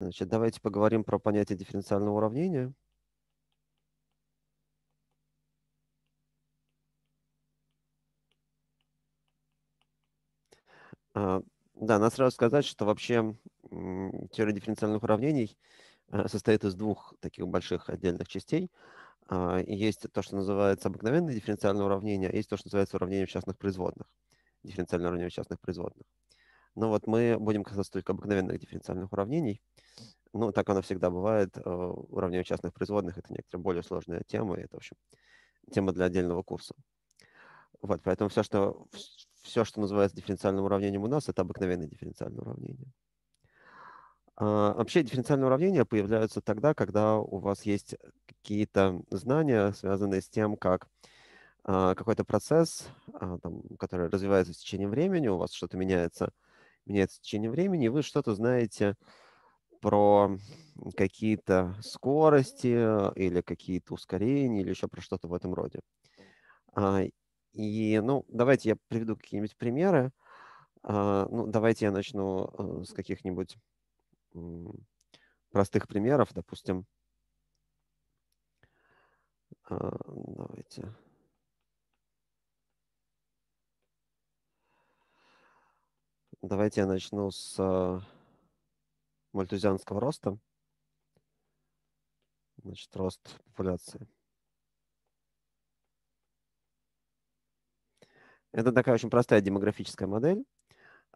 Значит, давайте поговорим про понятие дифференциального уравнения. А, да, надо сразу сказать, что вообще теория дифференциальных уравнений э, состоит из двух таких больших отдельных частей. А, есть то, что называется обыкновенное дифференциальное уравнение, а есть то, что называется уравнение в частных производных. Дифференциальное уравнение частных производных. Но вот мы будем касаться только обыкновенных дифференциальных уравнений. Ну, так оно всегда бывает. Э, уравнение частных производных – это некоторая более сложная тема. Это, в общем, тема для отдельного курса. Вот, поэтому все, что, все, что называется дифференциальным уравнением у нас, это обыкновенное дифференциальное уравнение. А, вообще дифференциальные уравнения появляются тогда, когда у вас есть какие-то знания, связанные с тем, как а, какой-то процесс, а, там, который развивается с течением времени, у вас что-то меняется, меняется с течением времени, вы что-то знаете про какие-то скорости или какие-то ускорения или еще про что-то в этом роде. А, и, ну, давайте я приведу какие-нибудь примеры. А, ну, давайте я начну э, с каких-нибудь простых примеров, допустим. А, давайте. Давайте я начну с мальтузианского роста. Значит, рост популяции. Это такая очень простая демографическая модель.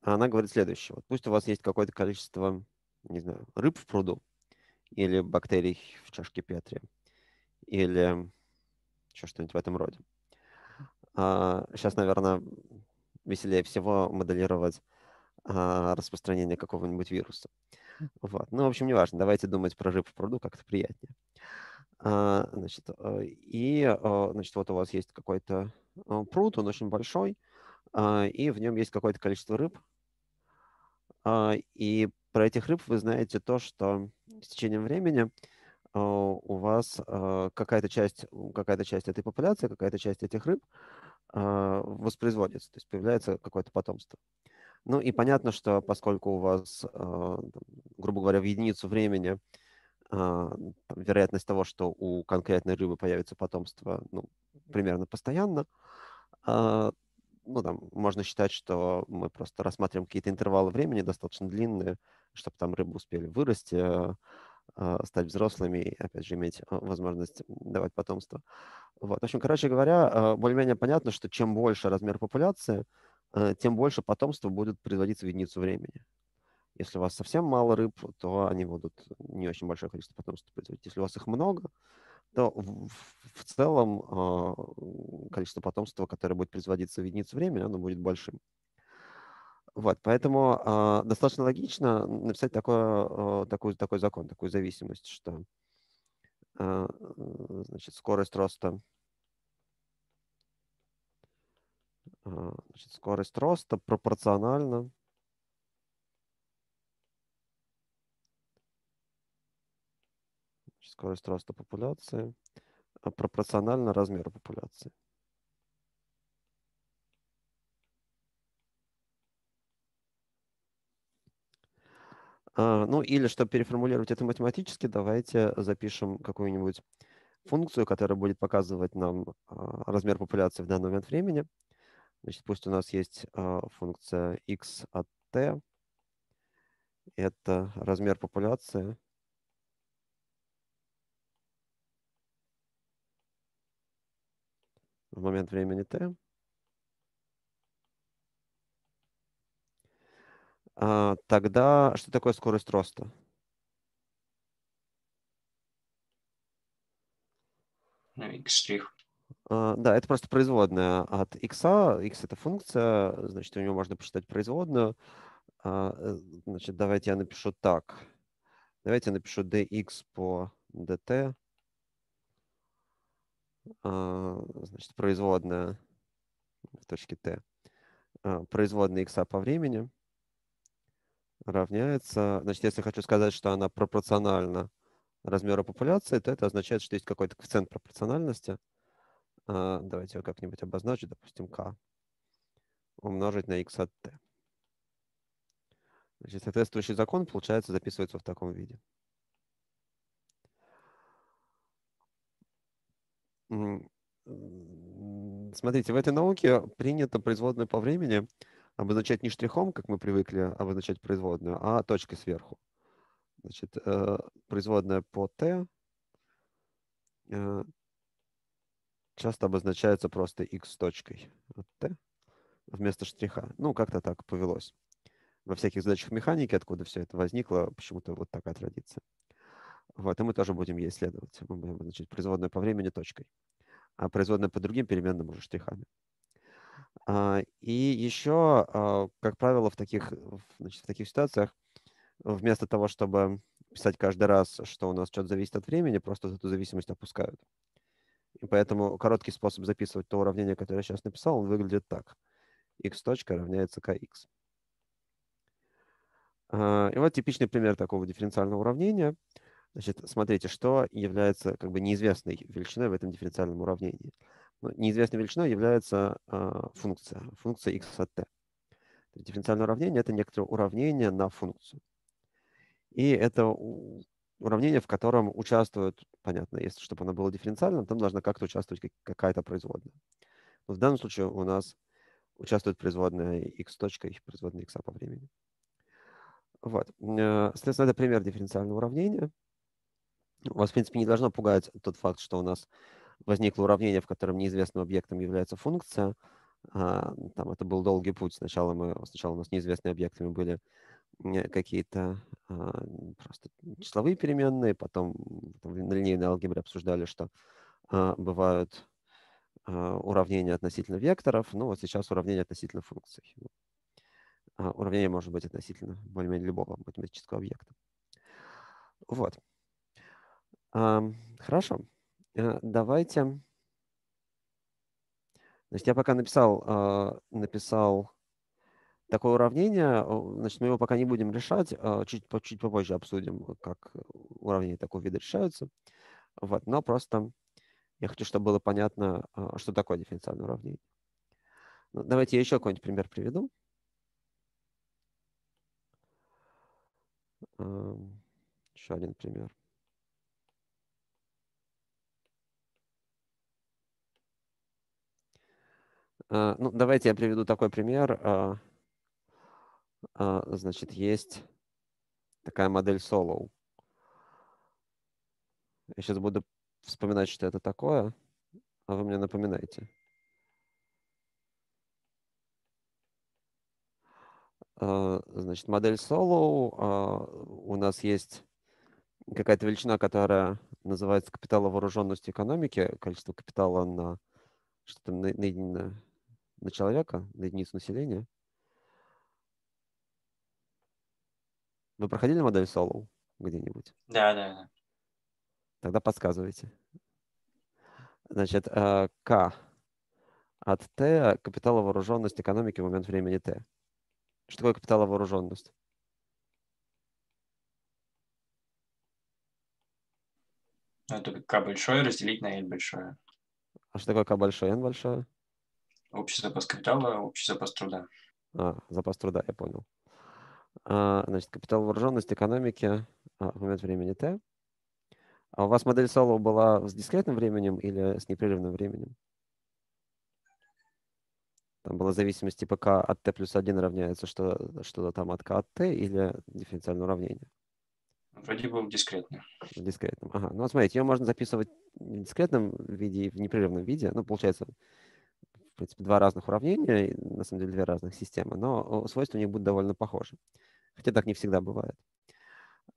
Она говорит следующее. Вот пусть у вас есть какое-то количество, не знаю, рыб в пруду, или бактерий в чашке Петри, или еще что-нибудь в этом роде. А, сейчас, наверное, веселее всего моделировать а, распространение какого-нибудь вируса. Вот. Ну, в общем, неважно. Давайте думать про рыб в пруду, как-то приятнее. А, значит, э, и, значит, вот у вас есть какой-то пруд, он очень большой, а, и в нем есть какое-то количество рыб. А, и про этих рыб вы знаете то, что с течением времени у вас какая-то часть, какая-то часть этой популяции, какая-то часть этих рыб воспроизводится, то есть появляется какое-то потомство. Ну и понятно, что поскольку у вас, а, грубо говоря, в единицу времени а, вероятность того, что у конкретной рыбы появится потомство, ну, примерно постоянно, а, ну, там, можно считать, что мы просто рассматриваем какие-то интервалы времени достаточно длинные, чтобы там рыбы успели вырасти, стать взрослыми и, опять же, иметь возможность давать потомство. Вот. В общем, короче говоря, более-менее понятно, что чем больше размер популяции, тем больше потомства будет производиться в единицу времени. Если у вас совсем мало рыб, то они будут не очень большое количество потомства производить. Если у вас их много, то в, в целом э, количество потомства, которое будет производиться в единицу времени, оно будет большим. Вот, поэтому э, достаточно логично написать такое, э, такой, такой закон, такую зависимость, что э, значит, скорость роста А, значит, скорость роста пропорциональна скорость роста популяции а, пропорциональна размеру популяции. А, ну или, чтобы переформулировать это математически, давайте запишем какую-нибудь функцию, которая будет показывать нам размер популяции в данный момент времени. Значит, пусть у нас есть э, функция x от t. Это размер популяции. в момент времени t. А, тогда что такое скорость роста? Ну, x'. А, да, это просто производная от x. x это функция, значит, у него можно посчитать производную. А, э, значит, давайте я напишу так. Давайте я напишу dx по dt. А, значит, производная в точке t. Производная x по времени равняется... Значит, если хочу сказать, что она пропорциональна размеру популяции, то это означает, что есть какой-то коэффициент пропорциональности – а, давайте я как-нибудь обозначу, допустим, k умножить на x от t. Значит, соответствующий закон, получается, записывается в таком виде. Смотрите, в этой науке принято производную по времени обозначать не штрихом, как мы привыкли обозначать производную, а точкой сверху. Значит, э, производная по t часто обозначается просто x точкой от t вместо штриха. Ну, как-то так повелось. Во всяких задачах механики, откуда все это возникло, почему-то вот такая традиция. Вот, и мы тоже будем ей исследовать. Мы будем обозначать производную по времени точкой, а производную по другим переменным уже штрихами. А, и еще, а, как правило, в таких, значит, в таких ситуациях вместо того, чтобы писать каждый раз, что у нас что-то зависит от времени, просто эту зависимость опускают. И поэтому короткий способ записывать то уравнение, которое я сейчас написал, он выглядит так. x точка равняется kx. А, и вот типичный пример такого дифференциального уравнения. Значит, смотрите, что является как бы неизвестной величиной в этом дифференциальном уравнении. Ну, неизвестной величиной является э, функция, функция x от t. Дифференциальное уравнение – это некоторое уравнение на функцию. И это уравнение, в котором участвуют, понятно, если чтобы оно было дифференциальным, там должна как-то участвовать какая-то производная. Но в данном случае у нас участвует производная x точка и производная x по времени. Вот. Э, соответственно, это пример дифференциального уравнения. Вас, в принципе, не должно пугать тот факт, что у нас возникло уравнение, в котором неизвестным объектом является функция. А, там это был долгий путь. Сначала, мы, сначала у нас неизвестными объектами были какие-то а, просто числовые переменные, потом на линейной алгебре обсуждали, что а, бывают уравнения относительно векторов, ну вот сейчас уравнение относительно функций. Уравнение может быть относительно более-менее любого математического объекта. Вот. Хорошо. Э, давайте. Значит, я пока написал, а, написал такое уравнение. Значит, мы его пока не будем решать. А, чуть, чуть попозже обсудим, как уравнения такого вида решаются. Вот, но просто я хочу, чтобы было понятно, а, что такое дифференциальное уравнение. Ну, давайте я еще какой-нибудь пример приведу. Еще один пример. А, ну, давайте я приведу такой пример. А, а, значит, есть такая модель Solo. Я сейчас буду вспоминать, что это такое, а вы мне напоминаете. Значит, модель Solo. У нас есть какая-то величина, которая называется капиталовооруженность экономики, количество капитала на что там на, на, на человека, на единицу населения. Вы проходили модель Солоу где-нибудь? Да, да, да. Тогда подсказывайте. Значит, э, К от Т – капиталовооруженность экономики в момент времени Т. Что такое капиталовооруженность? Ну, это К большое разделить на L большое. А что такое К большое, N большое? Общий запас капитала, общий запас труда. А, запас труда, я понял. А, значит, капитал вооруженность экономики а, в момент времени Т. А у вас модель Соло была с дискретным временем или с непрерывным временем? Там была зависимость типа k от t плюс 1 равняется что-то что там от k от t или дифференциальное уравнение? Вроде бы в дискретном. В дискретном, ага. Ну, смотрите, ее можно записывать в дискретном виде и в непрерывном виде. Ну, получается, в принципе, два разных уравнения, на самом деле две разных системы, но свойства у них будут довольно похожи. Хотя так не всегда бывает.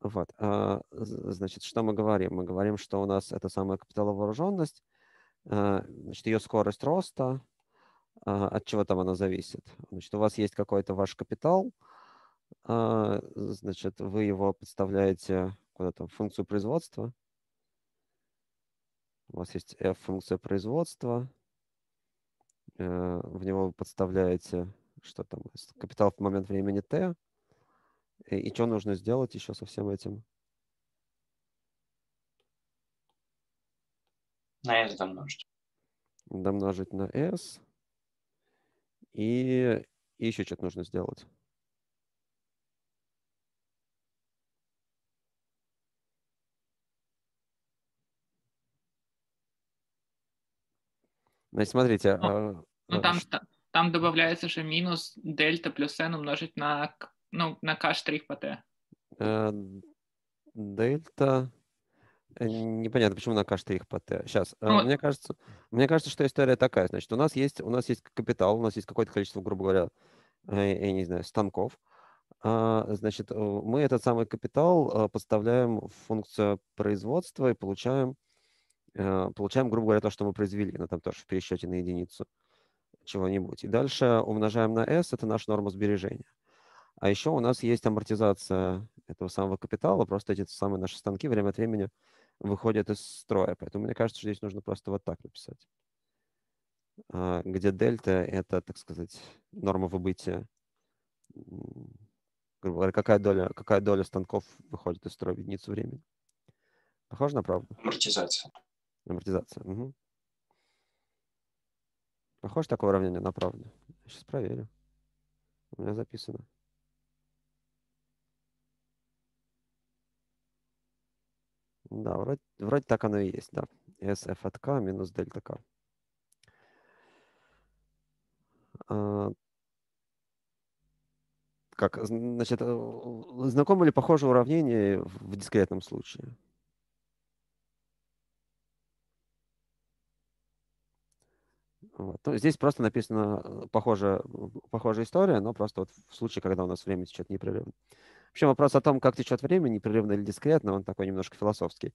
Вот. А, значит, что мы говорим? Мы говорим, что у нас это самая капиталовооруженность, а, значит, ее скорость роста, а, от чего там она зависит? Значит, у вас есть какой-то ваш капитал, значит, вы его подставляете куда-то в функцию производства. У вас есть f функция производства, Э, в него подставляете, что там, капитал в момент времени t, и, и что нужно сделать еще со всем этим? На s домножить. Домножить на s. И, и еще что-то нужно сделать. Значит, смотрите. Ну, а, Ну, там, там добавляется же минус дельта плюс n умножить на, ну, на k штрих по t. э, Дельта. э, Непонятно, почему на К штрих по Т. Сейчас. Ну, Мне кажется, мне кажется, что история такая. Значит, у нас есть, у нас есть капитал, у нас есть какое-то количество, грубо говоря, э, я не знаю, станков. А, Значит, э, мы этот самый капитал э, подставляем в функцию производства и получаем, э, получаем, грубо говоря, то, что мы произвели, ну, там тоже в пересчете на единицу чего-нибудь. И дальше умножаем на S, это наша норма сбережения. А еще у нас есть амортизация этого самого капитала, просто эти самые наши станки время от времени выходят из строя. Поэтому мне кажется, что здесь нужно просто вот так написать. А, Где дельта — это, так сказать, норма выбытия. Грубо говоря, какая доля, какая доля станков выходит из строя в единицу времени. Похоже на правду? Амортизация. Амортизация. мгм. Похоже такое уравнение на правду? Сейчас проверю. У меня записано. Да, вроде, вроде так оно и есть, да. SF от К минус дельта К. А, Как, значит, э, знакомы ли похожие уравнения в дискретном случае? Вот. Ну, здесь просто написано э, похожая, похожая история, но просто вот в случае, когда у нас время течет непрерывно. Вообще вопрос о том, как течет время, непрерывно или дискретно, он такой немножко философский.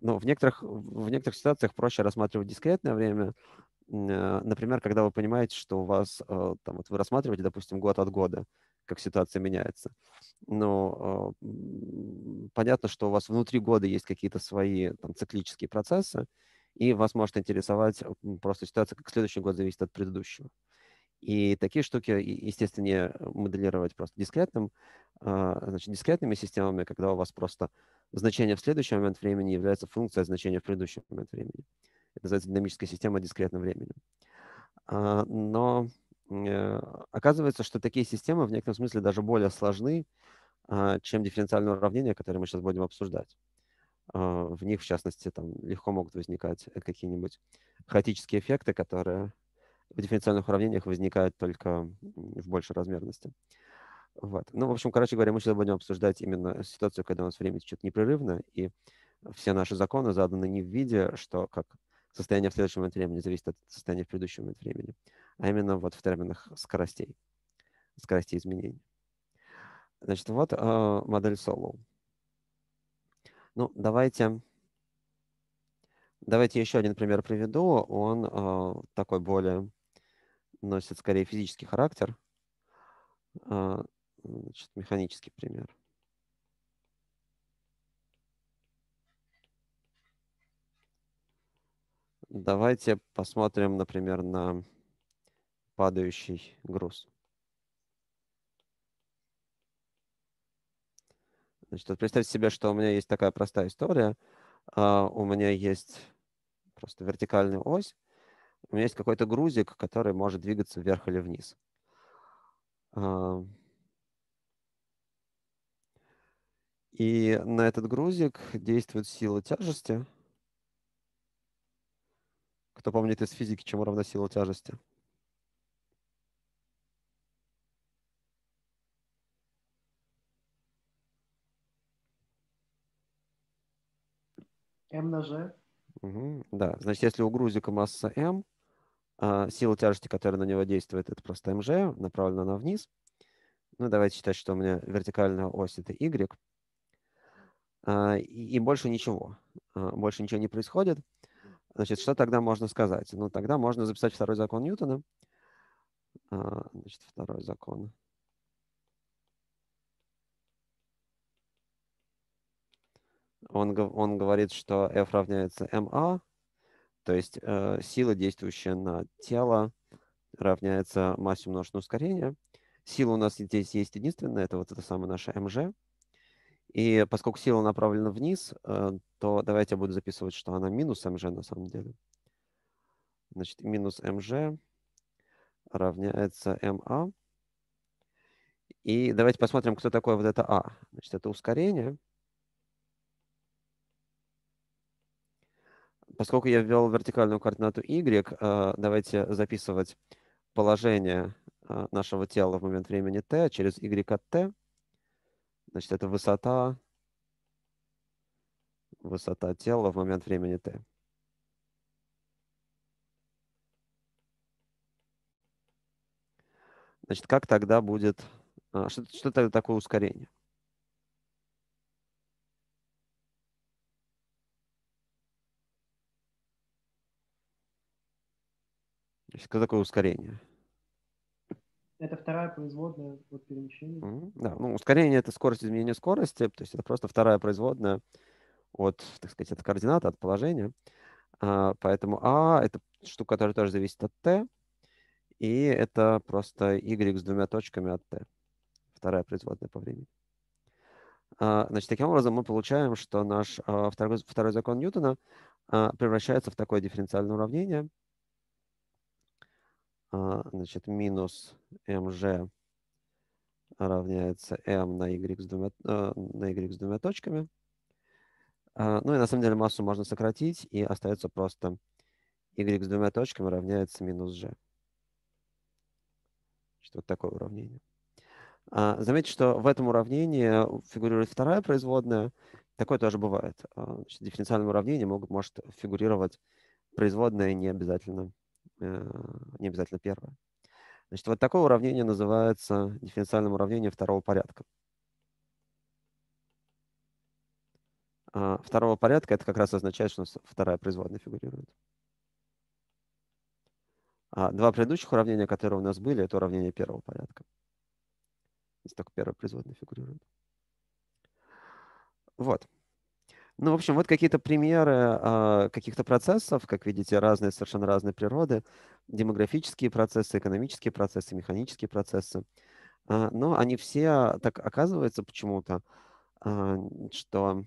Но в некоторых, в некоторых ситуациях проще рассматривать дискретное время. Э, Например, когда вы понимаете, что у вас, э, там, вот вы рассматриваете, допустим, год от года, как ситуация меняется. Но понятно, что у вас внутри года есть какие-то свои там, циклические процессы, и вас может интересовать просто ситуация, как следующий год зависит от предыдущего. И такие штуки, естественно, моделировать просто дискретным, а, значит, дискретными системами, когда у вас просто значение в следующий момент времени является функцией значения в предыдущий момент времени. Это называется динамическая система дискретным временем. А, Но э, оказывается, что такие системы в некотором смысле даже более сложны, а, чем дифференциальные уравнения, которые мы сейчас будем обсуждать. А, В них, в частности, там легко могут возникать э, какие-нибудь хаотические эффекты, которые в дифференциальных уравнениях возникают только в большей размерности. Вот. Ну, в общем, короче говоря, мы сейчас будем обсуждать именно ситуацию, когда у нас время течет непрерывно, и все наши законы заданы не в виде, что как состояние в следующий момент времени зависит от состояния в предыдущий момент времени, а именно вот в терминах скоростей, скоростей изменений. Значит, вот э, модель Solow. Ну, давайте, давайте еще один пример приведу. Он э, такой более носит скорее физический характер. А, Значит, механический пример. Давайте посмотрим, например, на падающий груз. Значит, вот представьте себе, что у меня есть такая простая история. А, У меня есть просто вертикальная ось. У меня есть какой-то грузик, который может двигаться вверх или вниз. А, И на этот грузик действует сила тяжести. Кто помнит из физики, чему равна сила тяжести? М на G. Мгм, Да, значит, если у грузика масса m, а, сила тяжести, которая на него действует, это просто mg, направлена она вниз. Ну, давайте считать, что у меня вертикальная ось это y. А, И, и больше ничего. А, Больше ничего не происходит. Значит, что тогда можно сказать? Ну, тогда можно записать второй закон Ньютона. А, Значит, второй закон. Он, он говорит, что F равняется ma, то есть э, сила, действующая на тело, равняется массе на ускорение. Сила у нас здесь есть единственная, это вот это самое наше mg. И поскольку сила направлена вниз, э, то давайте я буду записывать, что она минус mg на самом деле. Значит, минус mg равняется ma. И давайте посмотрим, кто такое вот это а. Значит, это ускорение. Поскольку я ввел вертикальную координату y, э, давайте записывать положение э, нашего тела в момент времени t через y от t. Значит, это высота, высота тела в момент времени t. Значит, как тогда будет... А, что, что тогда такое ускорение? Что такое ускорение? Это вторая производная от перемещения. Да, ну, ускорение – это скорость изменения скорости, то есть это просто вторая производная от, так сказать, от координата, от положения. А, поэтому А – это штука, которая тоже зависит от T, и это просто Y с двумя точками от T. Вторая производная по времени. А, значит, таким образом мы получаем, что наш а, второй, второй закон Ньютона а, превращается в такое дифференциальное уравнение – значит, минус mg равняется m на y с двумя, э, на y с двумя точками. А, ну и на самом деле массу можно сократить, и остается просто y с двумя точками равняется минус g. Что вот такое уравнение. А, заметьте, что в этом уравнении фигурирует вторая производная. Такое тоже бывает. Значит, в дифференциальном уравнении может фигурировать производная не обязательно не обязательно первое. Значит, вот такое уравнение называется дифференциальным уравнением второго порядка. А второго порядка это как раз означает, что у нас вторая производная фигурирует. А два предыдущих уравнения, которые у нас были, это уравнение первого порядка. Здесь только первая производная фигурирует. Вот. Ну, в общем, вот какие-то примеры э, каких-то процессов, как видите, разные, совершенно разные природы, демографические процессы, экономические процессы, механические процессы. Э, но они все так оказывается почему-то, э, что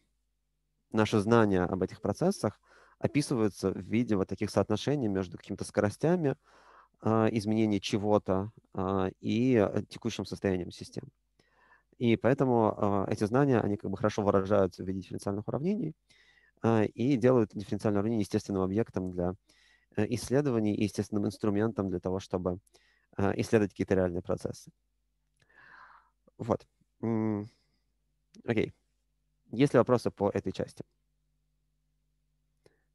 наши знания об этих процессах описываются в виде вот таких соотношений между какими-то скоростями, э, изменения чего-то э, и текущим состоянием системы. И поэтому э, эти знания, они как бы хорошо выражаются в виде дифференциальных уравнений э, и делают дифференциальное уравнение естественным объектом для э, исследований и естественным инструментом для того, чтобы э, исследовать какие-то реальные процессы. Вот. Окей. Есть ли вопросы по этой части?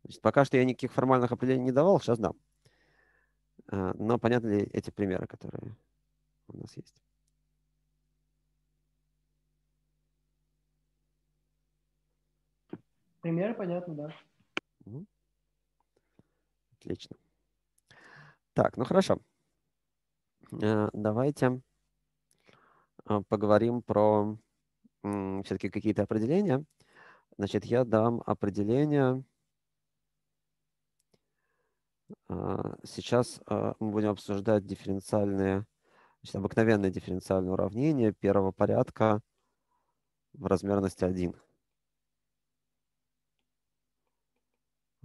Значит, пока что я никаких формальных определений не давал, сейчас дам. Но понятны ли эти примеры, которые у нас есть? Примеры понятно, да. Отлично. Так, ну хорошо. Э, давайте э, поговорим про все-таки какие-то определения. Значит, я дам определение. Э, сейчас мы будем обсуждать дифференциальные, значит, обыкновенные дифференциальные уравнения первого порядка в размерности 1.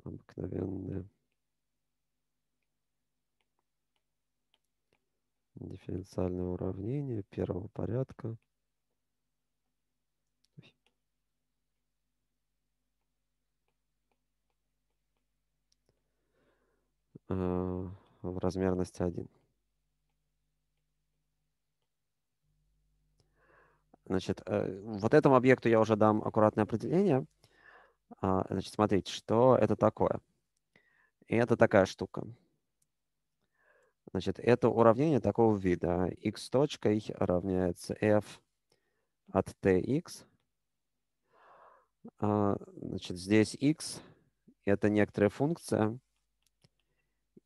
Обыкновенное дифференциальное уравнение первого порядка. Э, в размерности 1. Значит, э, вот этому объекту я уже дам аккуратное определение. А, значит, смотрите, что это такое. Это такая штука. Значит, это уравнение такого вида. x точкой равняется f от tx. А, значит, здесь x – это некоторая функция.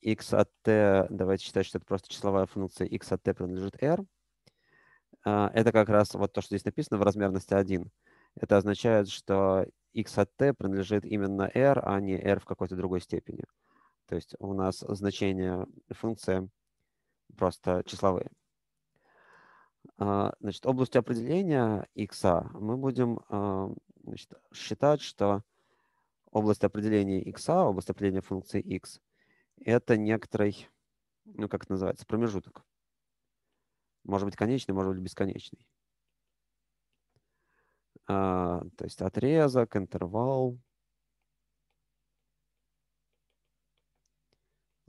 x от t, давайте считать, что это просто числовая функция, x от t принадлежит r. А, это как раз вот то, что здесь написано в размерности 1. Это означает, что x от t принадлежит именно r, а не r в какой-то другой степени. То есть у нас значения функции просто числовые. А, значит, областью определения x мы будем а, значит, считать, что область определения x, область определения функции x, это некоторый, ну как это называется, промежуток. Может быть конечный, может быть бесконечный. А, то есть отрезок, интервал.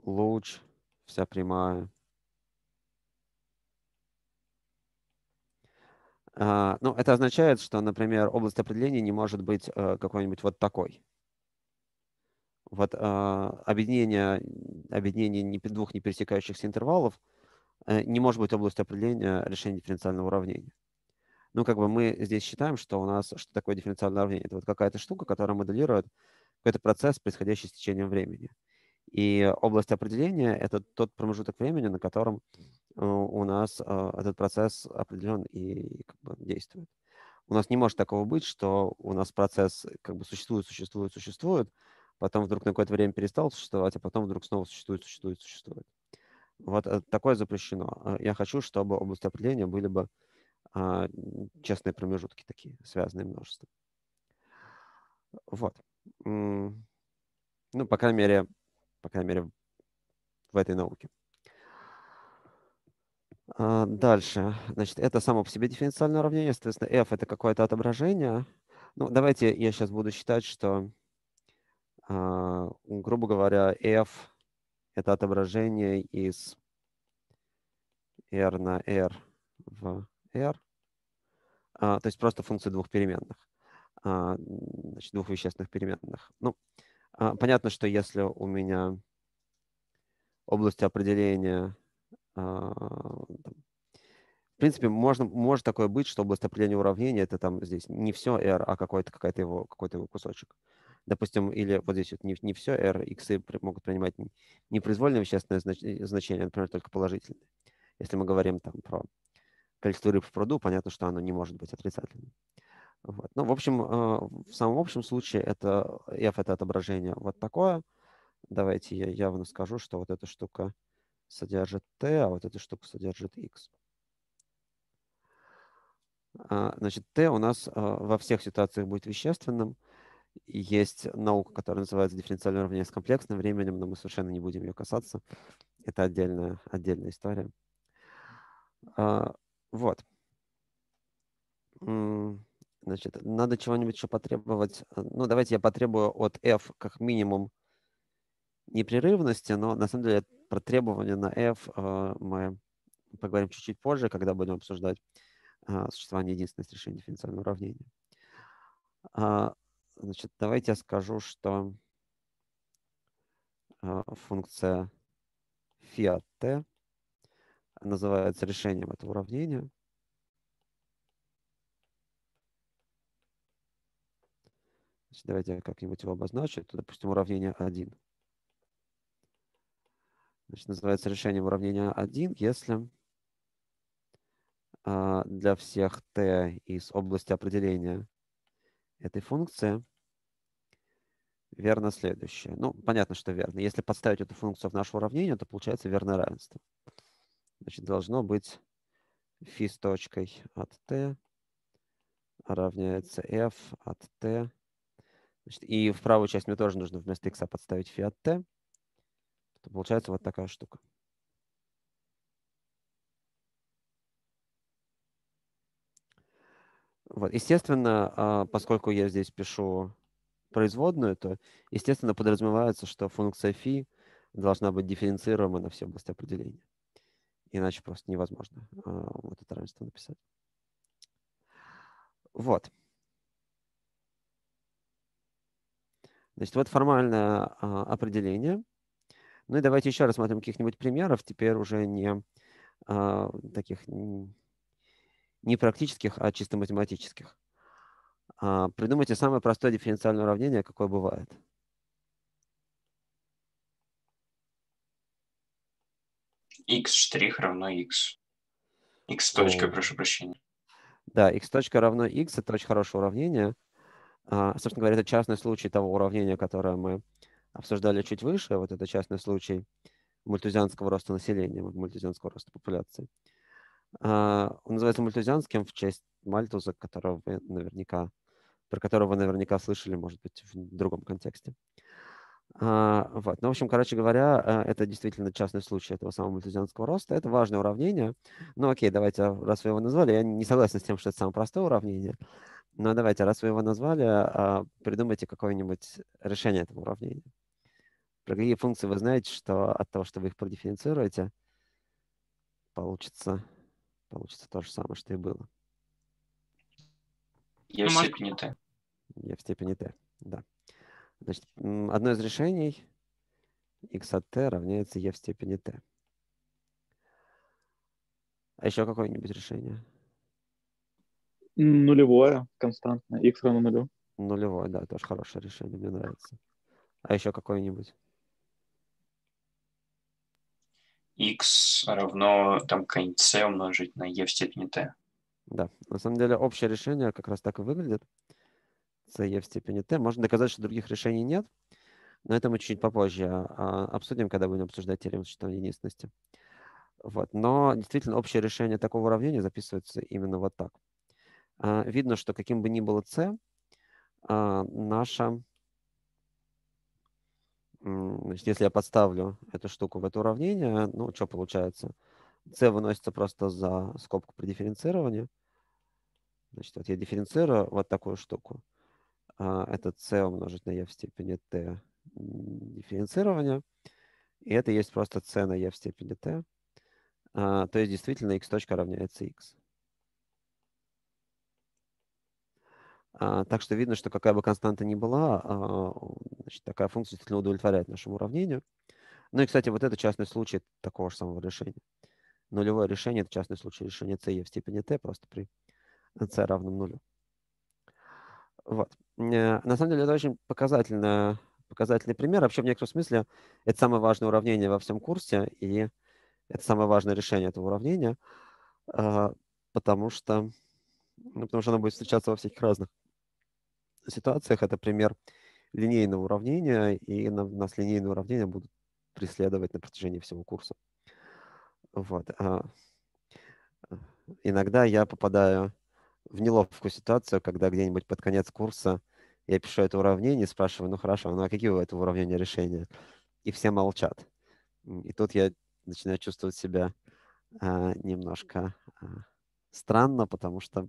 луч, вся прямая. А, ну, это означает, что, например, область определения не может быть э, какой-нибудь вот такой. Вот а, объединение, объединение двух непересекающихся интервалов э, не может быть областью определения решения дифференциального уравнения. Ну, как бы мы здесь считаем, что у нас, что такое дифференциальное уравнение? Это вот какая-то штука, которая моделирует какой-то процесс, происходящий с течением времени. И область определения – это тот промежуток времени, на котором э, у нас э, этот процесс определен и как бы действует. У нас не может такого быть, что у нас процесс как бы существует, существует, существует, потом вдруг на какое-то время перестал существовать, а потом вдруг снова существует, существует, существует. Вот э, такое запрещено. Я хочу, чтобы области определения были бы а, честные промежутки такие, связанные множества. Вот. Ну, по крайней мере, по крайней мере, в этой науке. А, дальше. Значит, это само по себе дифференциальное уравнение. Соответственно, f – это какое-то отображение. Ну, давайте я сейчас буду считать, что, а, грубо говоря, f – это отображение из r на r в r. А, то есть просто функция двух переменных, значит, двух вещественных переменных. Ну, а, понятно, что если у меня область определения, а, в принципе, можно, может такое быть, что область определения уравнения это там здесь не все r, а какой-то какой-то его, какой-то его кусочек. Допустим, или вот здесь вот не, не все r, x могут принимать непроизвольное вещественное значение, например, только положительное. Если мы говорим там про количество рыб в пруду, понятно, что оно не может быть отрицательным. Вот. Ну, в общем, э, в самом общем случае это f это отображение вот такое. Давайте я явно скажу, что вот эта штука содержит t, а вот эта штука содержит x. А, значит, t у нас э, во всех ситуациях будет вещественным. Есть наука, которая называется дифференциальное уравнение с комплексным временем, но мы совершенно не будем ее касаться. Это отдельная, отдельная история. Вот. Значит, надо чего-нибудь еще потребовать. Э, ну, давайте я потребую от f как минимум непрерывности, но на самом деле про требования на f э, мы поговорим чуть-чуть позже, когда будем обсуждать э, существование единственности решения дифференциального уравнения. А, значит, давайте я скажу, что функция φ t называется решением этого уравнения. Значит, давайте я как-нибудь его обозначу. Это, допустим, уравнение 1. Значит, называется решением уравнения 1, если а, для всех t из области определения этой функции верно следующее. Ну, понятно, что верно. Если подставить эту функцию в наше уравнение, то получается верное равенство. Значит, должно быть фи с точкой от t равняется f от t Значит, и в правую часть мне тоже нужно вместо x подставить фиат t. То получается вот такая штука. Вот. Естественно, а, поскольку я здесь пишу производную, то, естественно, подразумевается, что функция φ должна быть дифференцируема на все области определения. Иначе просто невозможно а, вот это равенство написать. Вот. Значит, вот формальное а, определение. Ну и давайте еще рассмотрим каких-нибудь примеров, теперь уже не а, таких не практических, а чисто математических. А, придумайте самое простое дифференциальное уравнение, какое бывает. X штрих равно x. x точка, О. прошу прощения. Да, x точка равно x – это очень хорошее уравнение. А, собственно говоря, это частный случай того уравнения, которое мы обсуждали чуть выше. Вот это частный случай мультузианского роста населения, мультузианского роста популяции. А, он называется мультузианским в честь Мальтуза, которого вы наверняка, про которого вы наверняка слышали, может быть, в другом контексте. А, вот. Ну, в общем, короче говоря, это действительно частный случай этого самого мультузианского роста. Это важное уравнение. Ну, окей, давайте, раз вы его назвали, я не согласен с тем, что это самое простое уравнение. Ну, давайте, раз вы его назвали, а, придумайте какое-нибудь решение этого уравнения. Про какие функции вы знаете, что от того, что вы их продифференцируете, получится, получится то же самое, что и было. Е в степени t. e в степени t, да. Значит, одно из решений x от t равняется e в степени t. А еще какое-нибудь решение? Нулевое, константное, x равно нулю. Нулевое, да, тоже хорошее решение, мне нравится. А еще какое-нибудь? x равно там какая-нибудь c умножить на e в степени t. Да, на самом деле общее решение как раз так и выглядит. C e в степени t. Можно доказать, что других решений нет, но это мы чуть попозже а, обсудим, когда будем обсуждать теорему сочетания единственности. Вот. Но действительно общее решение такого уравнения записывается именно вот так. А, Видно, что каким бы ни было c, а, наша... Значит, если я подставлю эту штуку в это уравнение, ну, что получается? c выносится просто за скобку при дифференцировании. Значит, вот я дифференцирую вот такую штуку. А, Это c умножить на e в степени t дифференцирования. И это есть просто c на e в степени t. А, То есть действительно x точка равняется x. А, Так что видно, что какая бы константа ни была, значит, такая функция действительно удовлетворяет нашему уравнению. Ну и, кстати, вот это частный случай такого же самого решения. Нулевое решение – это частный случай решения c e в степени t просто при c равном нулю. Вот. Э, На самом деле это очень показательный, показательный пример. Вообще, в некотором смысле, это самое важное уравнение во всем курсе, и это самое важное решение этого уравнения, а, потому что, ну, потому что оно будет встречаться во всяких разных ситуациях. Это пример линейного уравнения, и на- нас линейные уравнения будут преследовать на протяжении всего курса. Вот. а, а, Иногда я попадаю в неловкую ситуацию, когда где-нибудь под конец курса я пишу это уравнение спрашиваю, ну хорошо, ну а какие у этого уравнения решения? И все молчат. И тут я начинаю чувствовать себя а, немножко а, странно, потому что,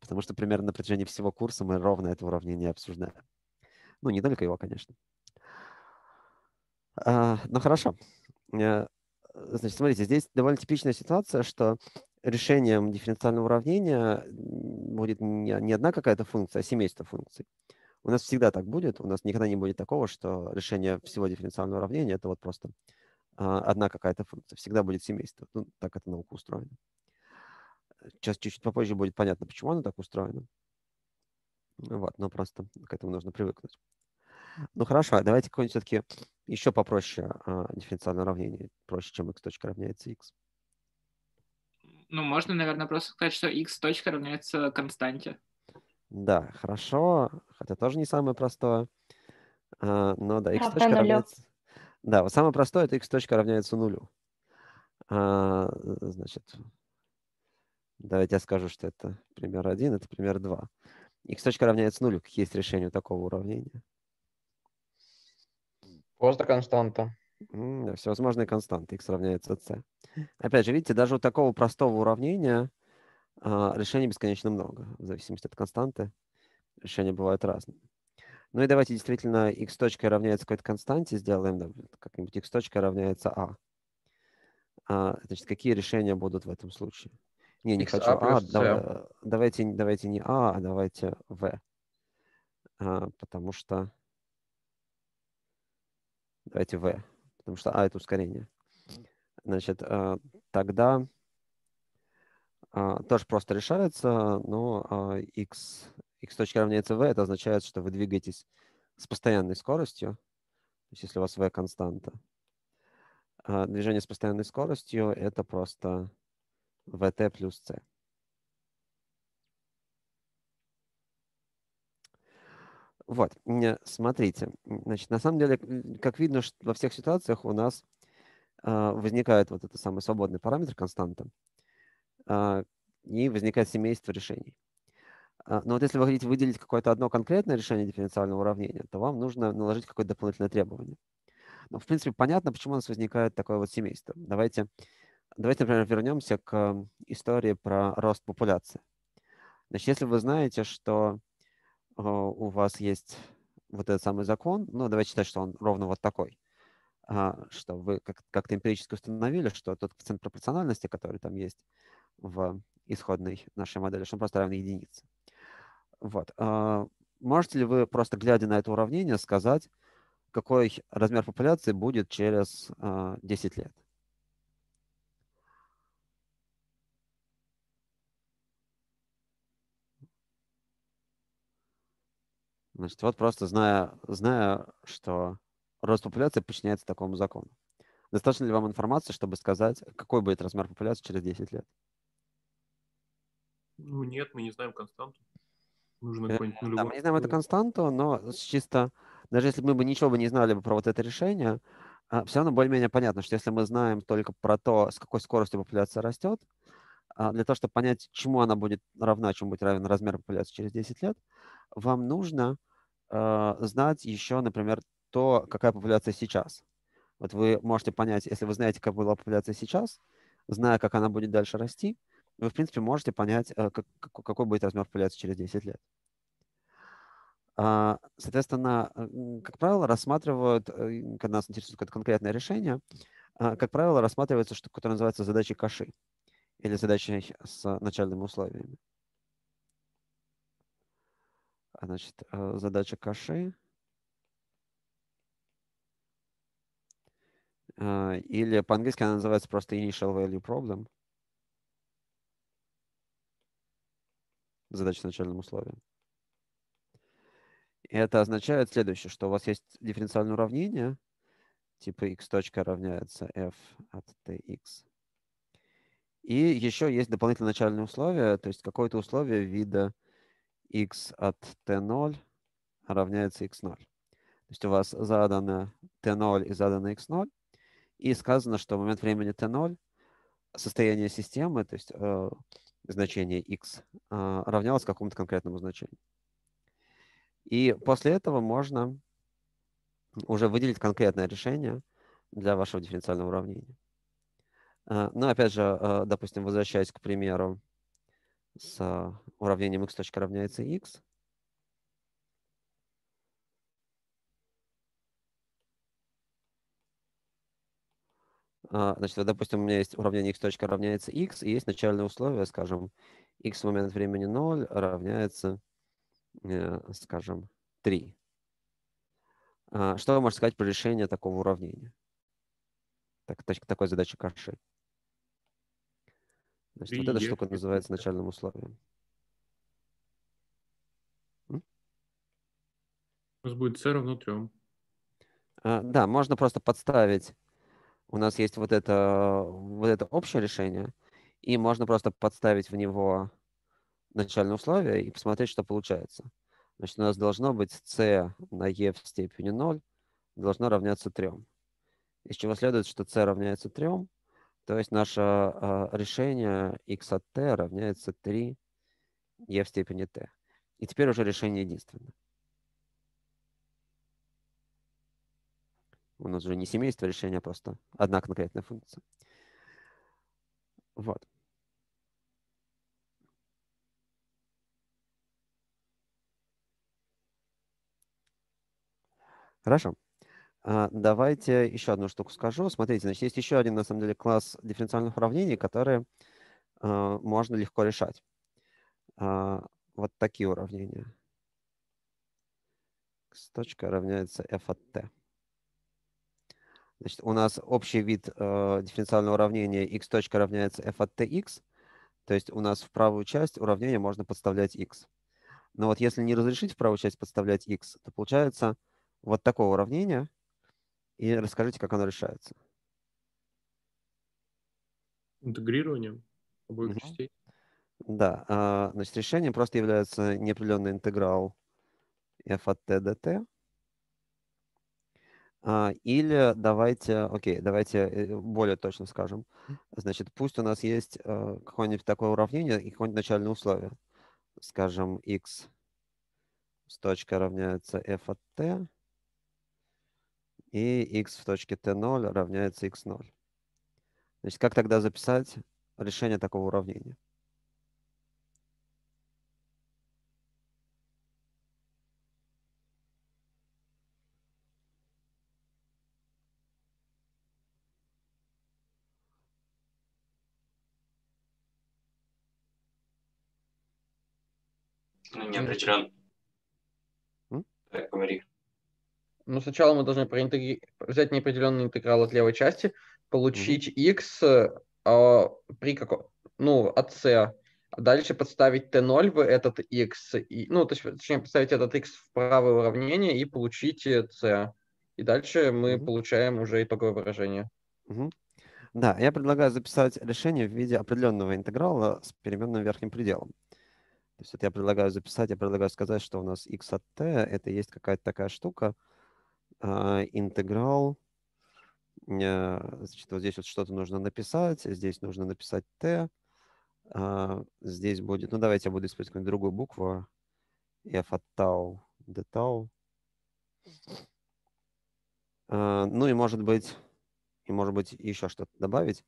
потому что примерно на протяжении всего курса мы ровно это уравнение обсуждаем. Ну, не только его, конечно. А, ну, хорошо. Э, Значит, смотрите, здесь довольно типичная ситуация, что решением дифференциального уравнения будет не, одна какая-то функция, а семейство функций. У нас всегда так будет. У нас никогда не будет такого, что решение всего дифференциального уравнения – это вот просто а, одна какая-то функция. Всегда будет семейство. Ну, так это наука устроена. Сейчас чуть-чуть попозже будет понятно, почему оно так устроено. Ну Вот, но просто к этому нужно привыкнуть. Ну хорошо, а давайте какое-нибудь все-таки еще попроще а, дифференциальное уравнение, проще, чем x точка равняется x. Ну, можно, наверное, просто сказать, что x точка равняется константе. Да, хорошо, хотя тоже не самое простое. А, но да, x Равно точка равняется... Да, вот самое простое – это x точка равняется нулю. А, значит, давайте я скажу, что это пример 1, это пример 2. x точка равняется нулю. Какие есть решения у такого уравнения? Просто константа. Да, всевозможные константы. x равняется c. Опять же, видите, даже у такого простого уравнения а, решений бесконечно много. В зависимости от константы решения бывают разные. Ну и давайте действительно x точка равняется какой-то константе сделаем. да, как-нибудь x точка равняется a. А, значит, какие решения будут в этом случае? Не, не XA хочу а. плюс C. дава- давайте, давайте не а, а давайте v. А, потому что... Давайте v. Потому что а это ускорение. Значит, а, тогда а, тоже просто решается, но а, x, x точка равняется v, это означает, что вы двигаетесь с постоянной скоростью, то есть если у вас v константа. Движение с постоянной скоростью это просто vt плюс c. Вот, смотрите, значит, на самом деле, как видно, что во всех ситуациях у нас а, возникает вот этот самый свободный параметр константа, а, и возникает семейство решений. А, Но вот если вы хотите выделить какое-то одно конкретное решение дифференциального уравнения, то вам нужно наложить какое-то дополнительное требование. Ну, в принципе, понятно, почему у нас возникает такое вот семейство. Давайте, давайте например, вернемся к истории про рост популяции. Значит, если вы знаете, что у вас есть вот этот самый закон, ну, давайте считать, что он ровно вот такой. а, что вы как- как-то эмпирически установили, что тот коэффициент пропорциональности, который там есть в исходной нашей модели, что он просто равен единице. Вот. а, Можете ли вы, просто глядя на это уравнение, сказать, какой размер популяции будет через а, 10 лет? Значит, вот просто зная, зная, что рост популяции подчиняется такому закону. Достаточно ли вам информации, чтобы сказать, какой будет размер популяции через 10 лет? Ну, нет, мы не знаем константу. Нужно Э, какой-нибудь Да, нулевой. мы не знаем эту константу, но чисто, даже если мы бы ничего бы не знали бы про вот это решение, все равно более-менее понятно, что если мы знаем только про то, с какой скоростью популяция растет, а, для того, чтобы понять, чему она будет равна, чему будет равен размер популяции через 10 лет, вам нужно э, знать еще, например, то, какая популяция сейчас. Вот вы можете понять, если вы знаете, как была популяция сейчас, зная, как она будет дальше расти, вы, в принципе, можете понять, э, как- как- какой будет размер популяции через 10 лет. А, Соответственно, э, как правило, рассматривают, когда нас интересует какое-то конкретное решение, как правило, рассматривается штука, которая называется задачей каши или задачей с начальными условиями. А, Значит, э, задача каши э, или по-английски она называется просто initial value problem. Задача с начальным условием. И это означает следующее, что у вас есть дифференциальное уравнение, типа x точка равняется f от tx. И еще есть дополнительное начальное условие, то есть какое-то условие вида x от t0 равняется x0. То есть у вас задано t0 и задано x0, и сказано, что в момент времени t0 состояние системы, то есть э, значение x, э, равнялось какому-то конкретному значению. И после этого можно уже выделить конкретное решение для вашего дифференциального уравнения. Э, Но опять же, э, допустим, возвращаясь к примеру с уравнением x точка равняется x, А, Значит, допустим, у меня есть уравнение x точка равняется x, и есть начальное условие, скажем, x в момент времени 0 равняется, э, скажем, 3. А, Что вы можете сказать про решение такого уравнения? Так, точ- такой задачи каши. Значит, вот Три эта штука называется начальным условием. У нас будет c равно 3. А, Да, можно просто подставить. У нас есть вот это, вот это общее решение, и можно просто подставить в него начальное условие и посмотреть, что получается. Значит, у нас должно быть c на e в степени 0 должно равняться 3. Из чего следует, что c равняется 3, то есть наше а, решение x от t равняется 3 e в степени t. И теперь уже решение единственное. У нас уже не семейство решения, а просто одна конкретная функция. Вот. Хорошо. А, Давайте еще одну штуку скажу. Смотрите, значит, есть еще один, на самом деле, класс дифференциальных уравнений, которые а, можно легко решать. А, Вот такие уравнения. x точка равняется f от t. Значит, у нас общий вид э, дифференциального уравнения x точка равняется f от tx. То есть у нас в правую часть уравнения можно подставлять x. Но вот если не разрешить в правую часть подставлять x, то получается вот такое уравнение. И расскажите, как оно решается. Интегрированием обоих Мгм. частей. Да, а, значит, решением просто является неопределенный интеграл f от t dt. А, Или давайте, окей, давайте э, более точно скажем. Значит, пусть у нас есть э, какое-нибудь такое уравнение и какое-нибудь начальное условие. Скажем, x с точкой равняется f от t, и x в точке t0 равняется x0. Значит, как тогда записать решение такого уравнения? Ну, не определен. Говори. Ну, сначала мы должны проинтегри- взять неопределенный интеграл от левой части, получить x э, при каком... Ну, от c. А дальше подставить t0 в этот x. И, ну, точ- точнее, подставить этот x в правое уравнение и получить э, c. И дальше мы Мгм. получаем уже итоговое выражение. Мгм. Да, я предлагаю записать решение в виде определенного интеграла с переменным верхним пределом. То есть это я предлагаю записать, я предлагаю сказать, что у нас x от t это есть какая-то такая штука, интеграл, э, значит, вот здесь вот что-то нужно написать, здесь нужно написать t, а, здесь будет, ну давайте я буду использовать какую-нибудь другую букву, f от tau d tau. А, Ну и может быть, и может быть еще что-то добавить.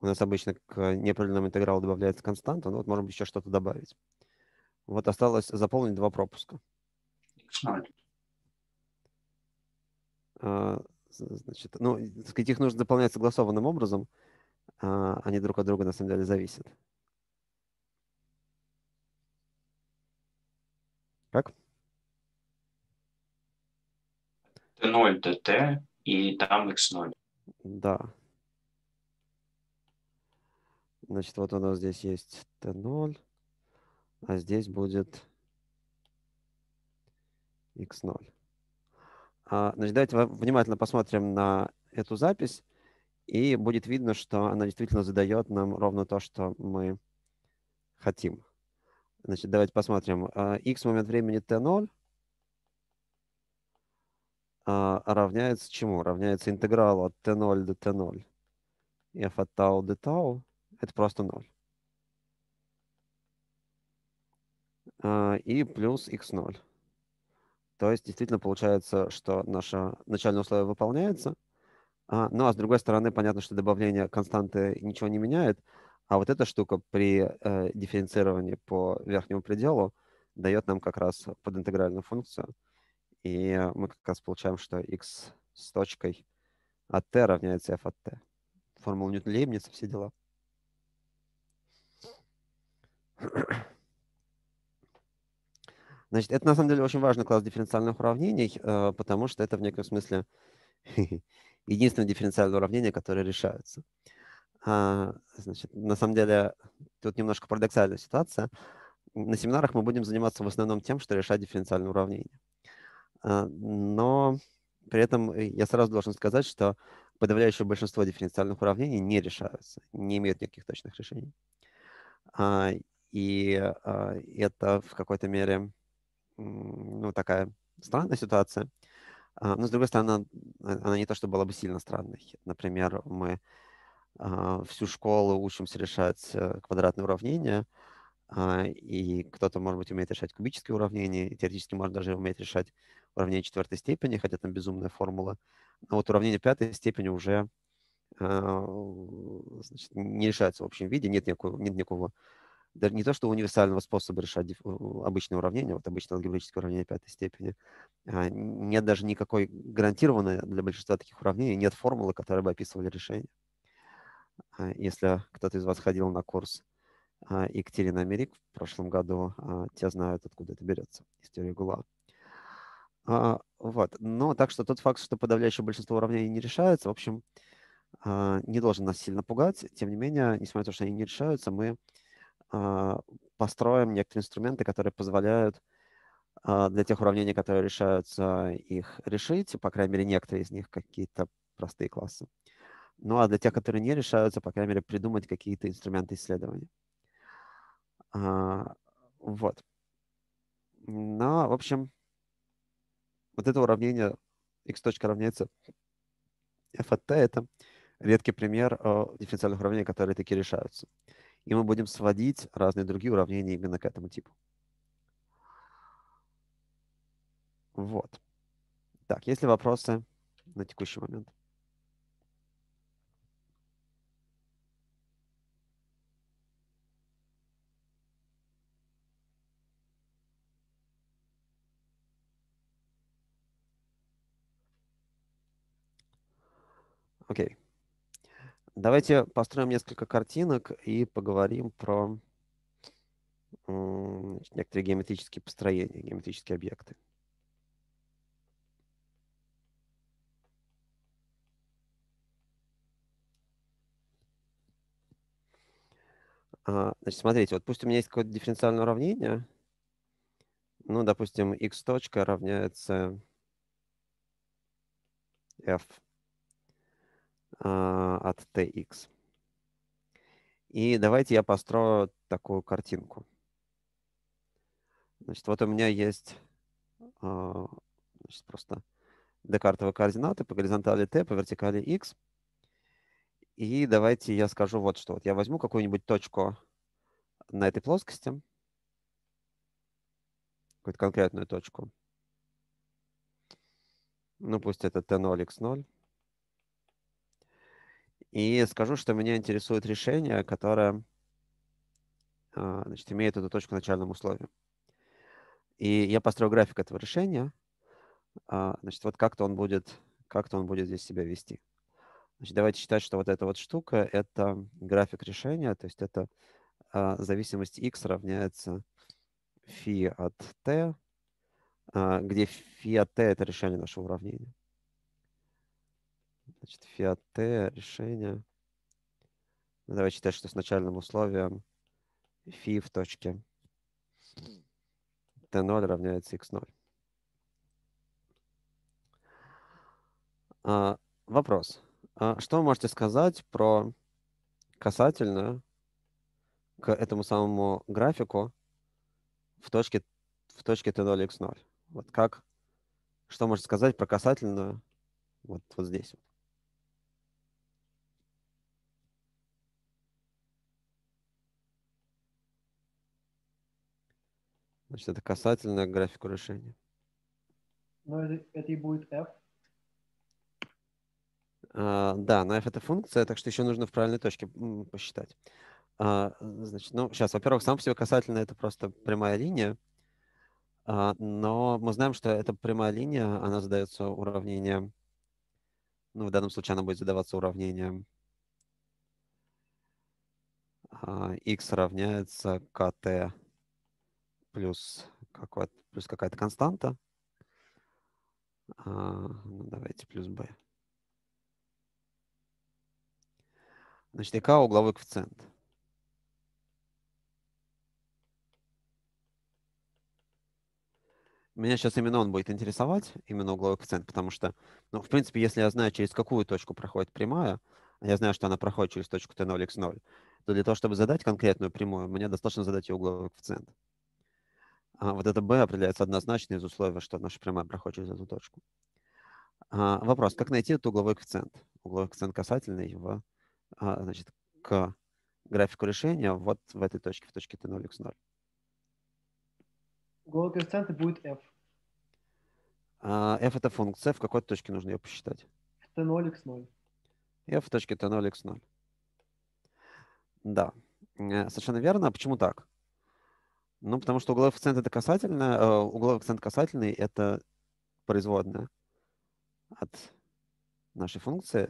У нас обычно к неопределенному интегралу добавляется константа, но вот можем еще что-то добавить. Вот осталось заполнить два пропуска. X0. А, Значит, ну, так сказать, их нужно заполнять согласованным образом. а, Они друг от друга на самом деле зависят. Как? T0, dt и там x0. Да. Значит, вот у нас здесь есть t0, а здесь будет x0. А, Значит, давайте внимательно посмотрим на эту запись, и будет видно, что она действительно задает нам ровно то, что мы хотим. Значит, давайте посмотрим. А, x момент времени t0 а, равняется чему? Равняется интегралу от t0 до t0. f от tau до tau это просто 0. А, И плюс x0. То есть действительно получается, что наше начальное условие выполняется. А, Ну а с другой стороны, понятно, что добавление константы ничего не меняет. А вот эта штука при э, дифференцировании по верхнему пределу дает нам как раз подинтегральную функцию. И мы как раз получаем, что x с точкой от t равняется f от t. Формула Ньютона-Лейбница, все дела. Значит, это на самом деле очень важный класс дифференциальных уравнений, э, потому что это в некотором смысле единственное дифференциальное уравнение, которое решается. А, Значит, на самом деле тут немножко парадоксальная ситуация. На семинарах мы будем заниматься в основном тем, что решать дифференциальные уравнения. А, Но при этом э, я сразу должен сказать, что подавляющее большинство дифференциальных уравнений не решаются, не имеют никаких точных решений. А, И это в какой-то мере ну, такая странная ситуация. А, Но, с другой стороны, она, она не то, что была бы сильно странной. Например, мы а, всю школу учимся решать э, квадратные уравнения, а, и кто-то, может быть, умеет решать кубические уравнения, и теоретически может даже уметь решать уравнение четвертой степени, хотя там безумная формула. Но вот уравнение пятой степени уже значит, не решается в общем виде, нет никакого, нет никакого даже не то, что универсального способа решать диф- у- обычные уравнения, вот обычное алгебраическое уравнение пятой степени, а, нет даже никакой гарантированной для большинства таких уравнений, нет формулы, которая бы описывали решение. А, Если кто-то из вас ходил на курс а, Екатерины Америк в прошлом году, те знают, откуда это берется, из теории Гула. Вот. Но так что тот факт, что подавляющее большинство уравнений не решается, в общем, не должен нас сильно пугать. Тем не менее, несмотря на то, что они не решаются, мы построим некоторые инструменты, которые позволяют а, для тех уравнений, которые решаются, их решить, по крайней мере, некоторые из них какие-то простые классы. Ну а для тех, которые не решаются, по крайней мере, придумать какие-то инструменты исследования. А, Вот. Ну, в общем, вот это уравнение x точка равняется f от t, это редкий пример э, дифференциальных уравнений, которые таки решаются. И мы будем сводить разные другие уравнения именно к этому типу. Вот. Так, есть ли вопросы на текущий момент? Окей. Давайте построим несколько картинок и поговорим про значит, некоторые геометрические построения, геометрические объекты. А, Значит, смотрите, вот пусть у меня есть какое-то дифференциальное уравнение. Ну, допустим, x точка равняется f от tx. И давайте я построю такую картинку. Значит, вот у меня есть а, значит, просто декартовые координаты по горизонтали t, по вертикали x. И давайте я скажу вот что. Вот я возьму какую-нибудь точку на этой плоскости, какую-то конкретную точку. Ну, пусть это t0, x0. И скажу, что меня интересует решение, которое а, значит, имеет эту точку в начальном условии. И я построю график этого решения. А, Значит, вот как-то он будет, как-то он будет здесь себя вести. Значит, давайте считать, что вот эта вот штука – это график решения, то есть это а, зависимость x равняется фи от t, где фи от t – это решение нашего уравнения. Значит, фи от t решение. Ну, давайте считать, что с начальным условием фи в точке t0 равняется x0. А, вопрос. А что вы можете сказать про касательно к этому самому графику в точке, в точке t0 x0? Вот как, что можете сказать про касательную вот, вот здесь? Значит, это касательно к графику решения. Но это, это и будет f. А, да, но f это функция, так что еще нужно в правильной точке посчитать. А, значит, ну, сейчас, во-первых, сам по себе касательно это просто прямая линия, а, но мы знаем, что эта прямая линия, она задается уравнением, ну, в данном случае она будет задаваться уравнением а, x равняется kt плюс, какой- плюс какая-то константа. А, ну, давайте плюс b. Значит, и k угловой коэффициент. Меня сейчас именно он будет интересовать, именно угловой коэффициент, потому что, ну, в принципе, если я знаю, через какую точку проходит прямая, а я знаю, что она проходит через точку t0, x0, то для того, чтобы задать конкретную прямую, мне достаточно задать ее угловой коэффициент. А вот это b определяется однозначно из условия, что наша прямая проходит через эту точку. А, вопрос, как найти этот угловой коэффициент? Угловой коэффициент касательный в, а, значит, к графику решения вот в этой точке, в точке t0, x0. Угловой коэффициент будет f. А, f это функция, в какой точке нужно ее посчитать? В t0, x0. f в точке t0, x0. Да, э, совершенно верно. Почему так? Ну, потому что угловой коэффициент это касательное, э, угловой коэффициент касательный это производная от нашей функции.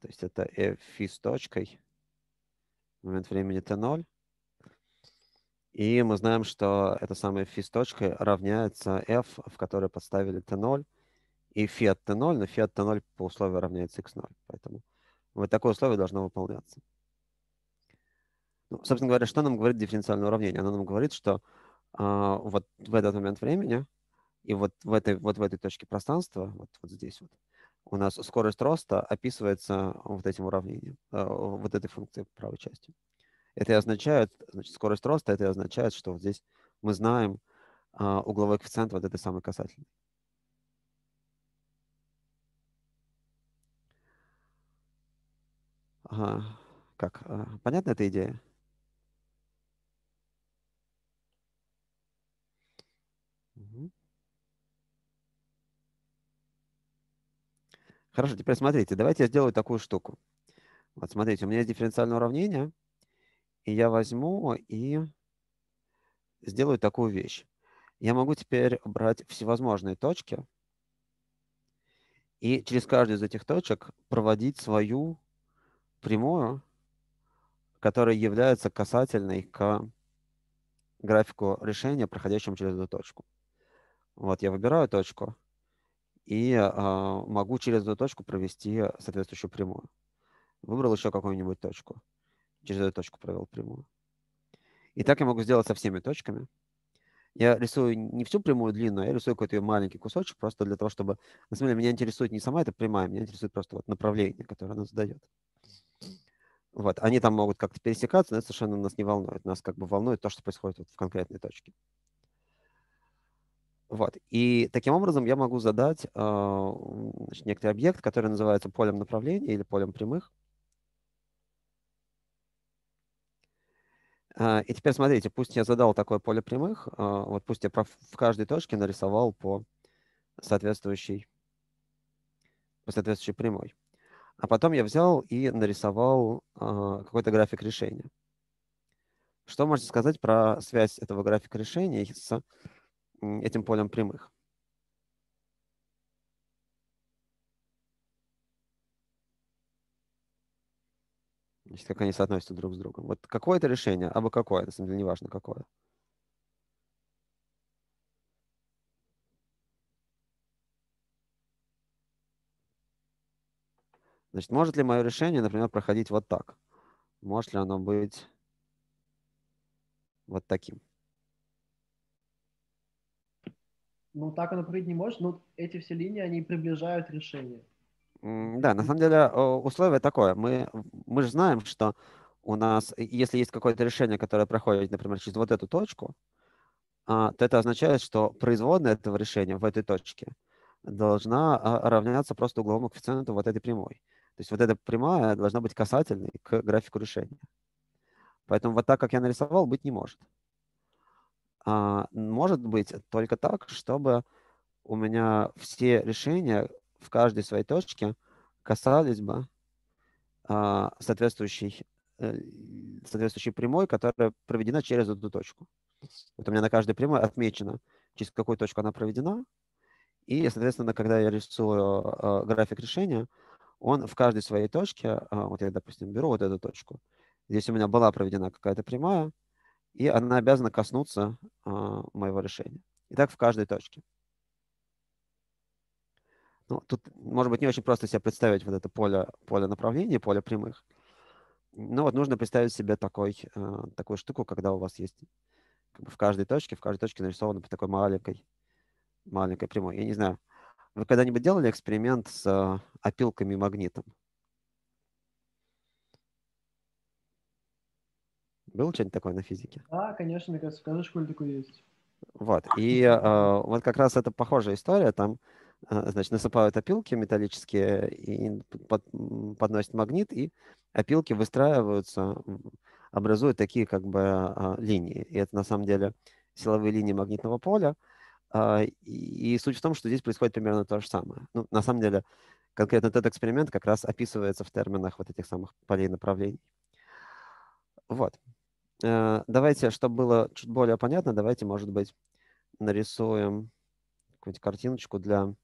То есть это f с точкой в момент времени t0. И мы знаем, что это самая фи с точкой равняется f, в которой подставили t0, и фи от t0, но фи от t0 по условию равняется x0. Поэтому вот такое условие должно выполняться. Ну, собственно говоря, что нам говорит дифференциальное уравнение? Оно нам говорит, что а, вот в этот момент времени и вот в этой, вот в этой точке пространства, вот, вот здесь вот, у нас скорость роста описывается вот этим уравнением, а, вот этой функцией правой части. Это и означает, значит, скорость роста, это и означает, что вот здесь мы знаем а, угловой коэффициент вот этой самой касательной. Ага. Как? а, Понятна эта идея? Хорошо, теперь смотрите, давайте я сделаю такую штуку. Вот смотрите, у меня есть дифференциальное уравнение, и я возьму и сделаю такую вещь. Я могу теперь брать всевозможные точки и через каждую из этих точек проводить свою прямую, которая является касательной к графику решения, проходящему через эту точку. Вот я выбираю точку и а, могу через эту точку провести соответствующую прямую. Выбрал еще какую-нибудь точку. Через эту точку провел прямую. И так я могу сделать со всеми точками. Я рисую не всю прямую длинную, я рисую какой-то ее маленький кусочек, просто для того, чтобы... На самом деле меня интересует не сама эта прямая, меня интересует просто вот направление, которое она задает. Вот, они там могут как-то пересекаться, но это совершенно нас не волнует. Нас как бы волнует то, что происходит вот в конкретной точке. Вот. И таким образом я могу задать э, значит, некоторый объект, который называется полем направления или полем прямых. Э, и теперь смотрите, пусть я задал такое поле прямых, э, вот пусть я в каждой точке нарисовал по соответствующей, по соответствующей прямой. А потом я взял и нарисовал э, какой-то график решения. Что можете сказать про связь этого графика решения с этим полем прямых? Значит, как они соотносятся друг с другом. Вот какое-то решение, а бы какое, на самом деле, неважно какое. Значит, может ли мое решение, например, проходить вот так? Может ли оно быть вот таким? Ну, так оно проходить не может, но эти все линии, они приближают решение. Да, на самом деле условие такое. Мы, мы же знаем, что у нас, если есть какое-то решение, которое проходит, например, через вот эту точку, а, то это означает, что производная этого решения в этой точке должна а, равняться просто угловому коэффициенту вот этой прямой. То есть вот эта прямая должна быть касательной к графику решения. Поэтому вот так, как я нарисовал, быть не может. А, может быть только так, чтобы у меня все решения в каждой своей точке касались бы а, соответствующей, э, соответствующей прямой, которая проведена через эту точку. Вот у меня на каждой прямой отмечено, через какую точку она проведена. И, соответственно, когда я рисую э, график решения, он в каждой своей точке, а, вот я, допустим, беру вот эту точку, здесь у меня была проведена какая-то прямая, и она обязана коснуться а, моего решения. И так в каждой точке. Ну, тут, может быть, не очень просто себе представить вот это поле, поле направления, поле прямых. Но вот нужно представить себе такой, а, такую штуку, когда у вас есть как бы в каждой точке, в каждой точке нарисовано по такой маленькой, маленькой прямой. Я не знаю, вы когда-нибудь делали эксперимент с э, опилками магнитом? Было что-нибудь такое на физике? Да, конечно, мне кажется, в каждой школе такое есть. Вот. И э, вот как раз это похожая история. Там, э, значит, насыпают опилки металлические и под, подносят магнит, и опилки выстраиваются, образуют такие как бы э, линии. И это на самом деле силовые линии магнитного поля. А, и суть в том, что здесь происходит примерно то же самое. Ну, на самом деле, конкретно этот эксперимент как раз описывается в терминах вот этих самых полей направлений. Вот. Э, давайте, чтобы было чуть более понятно, давайте, может быть, нарисуем какую-нибудь картиночку для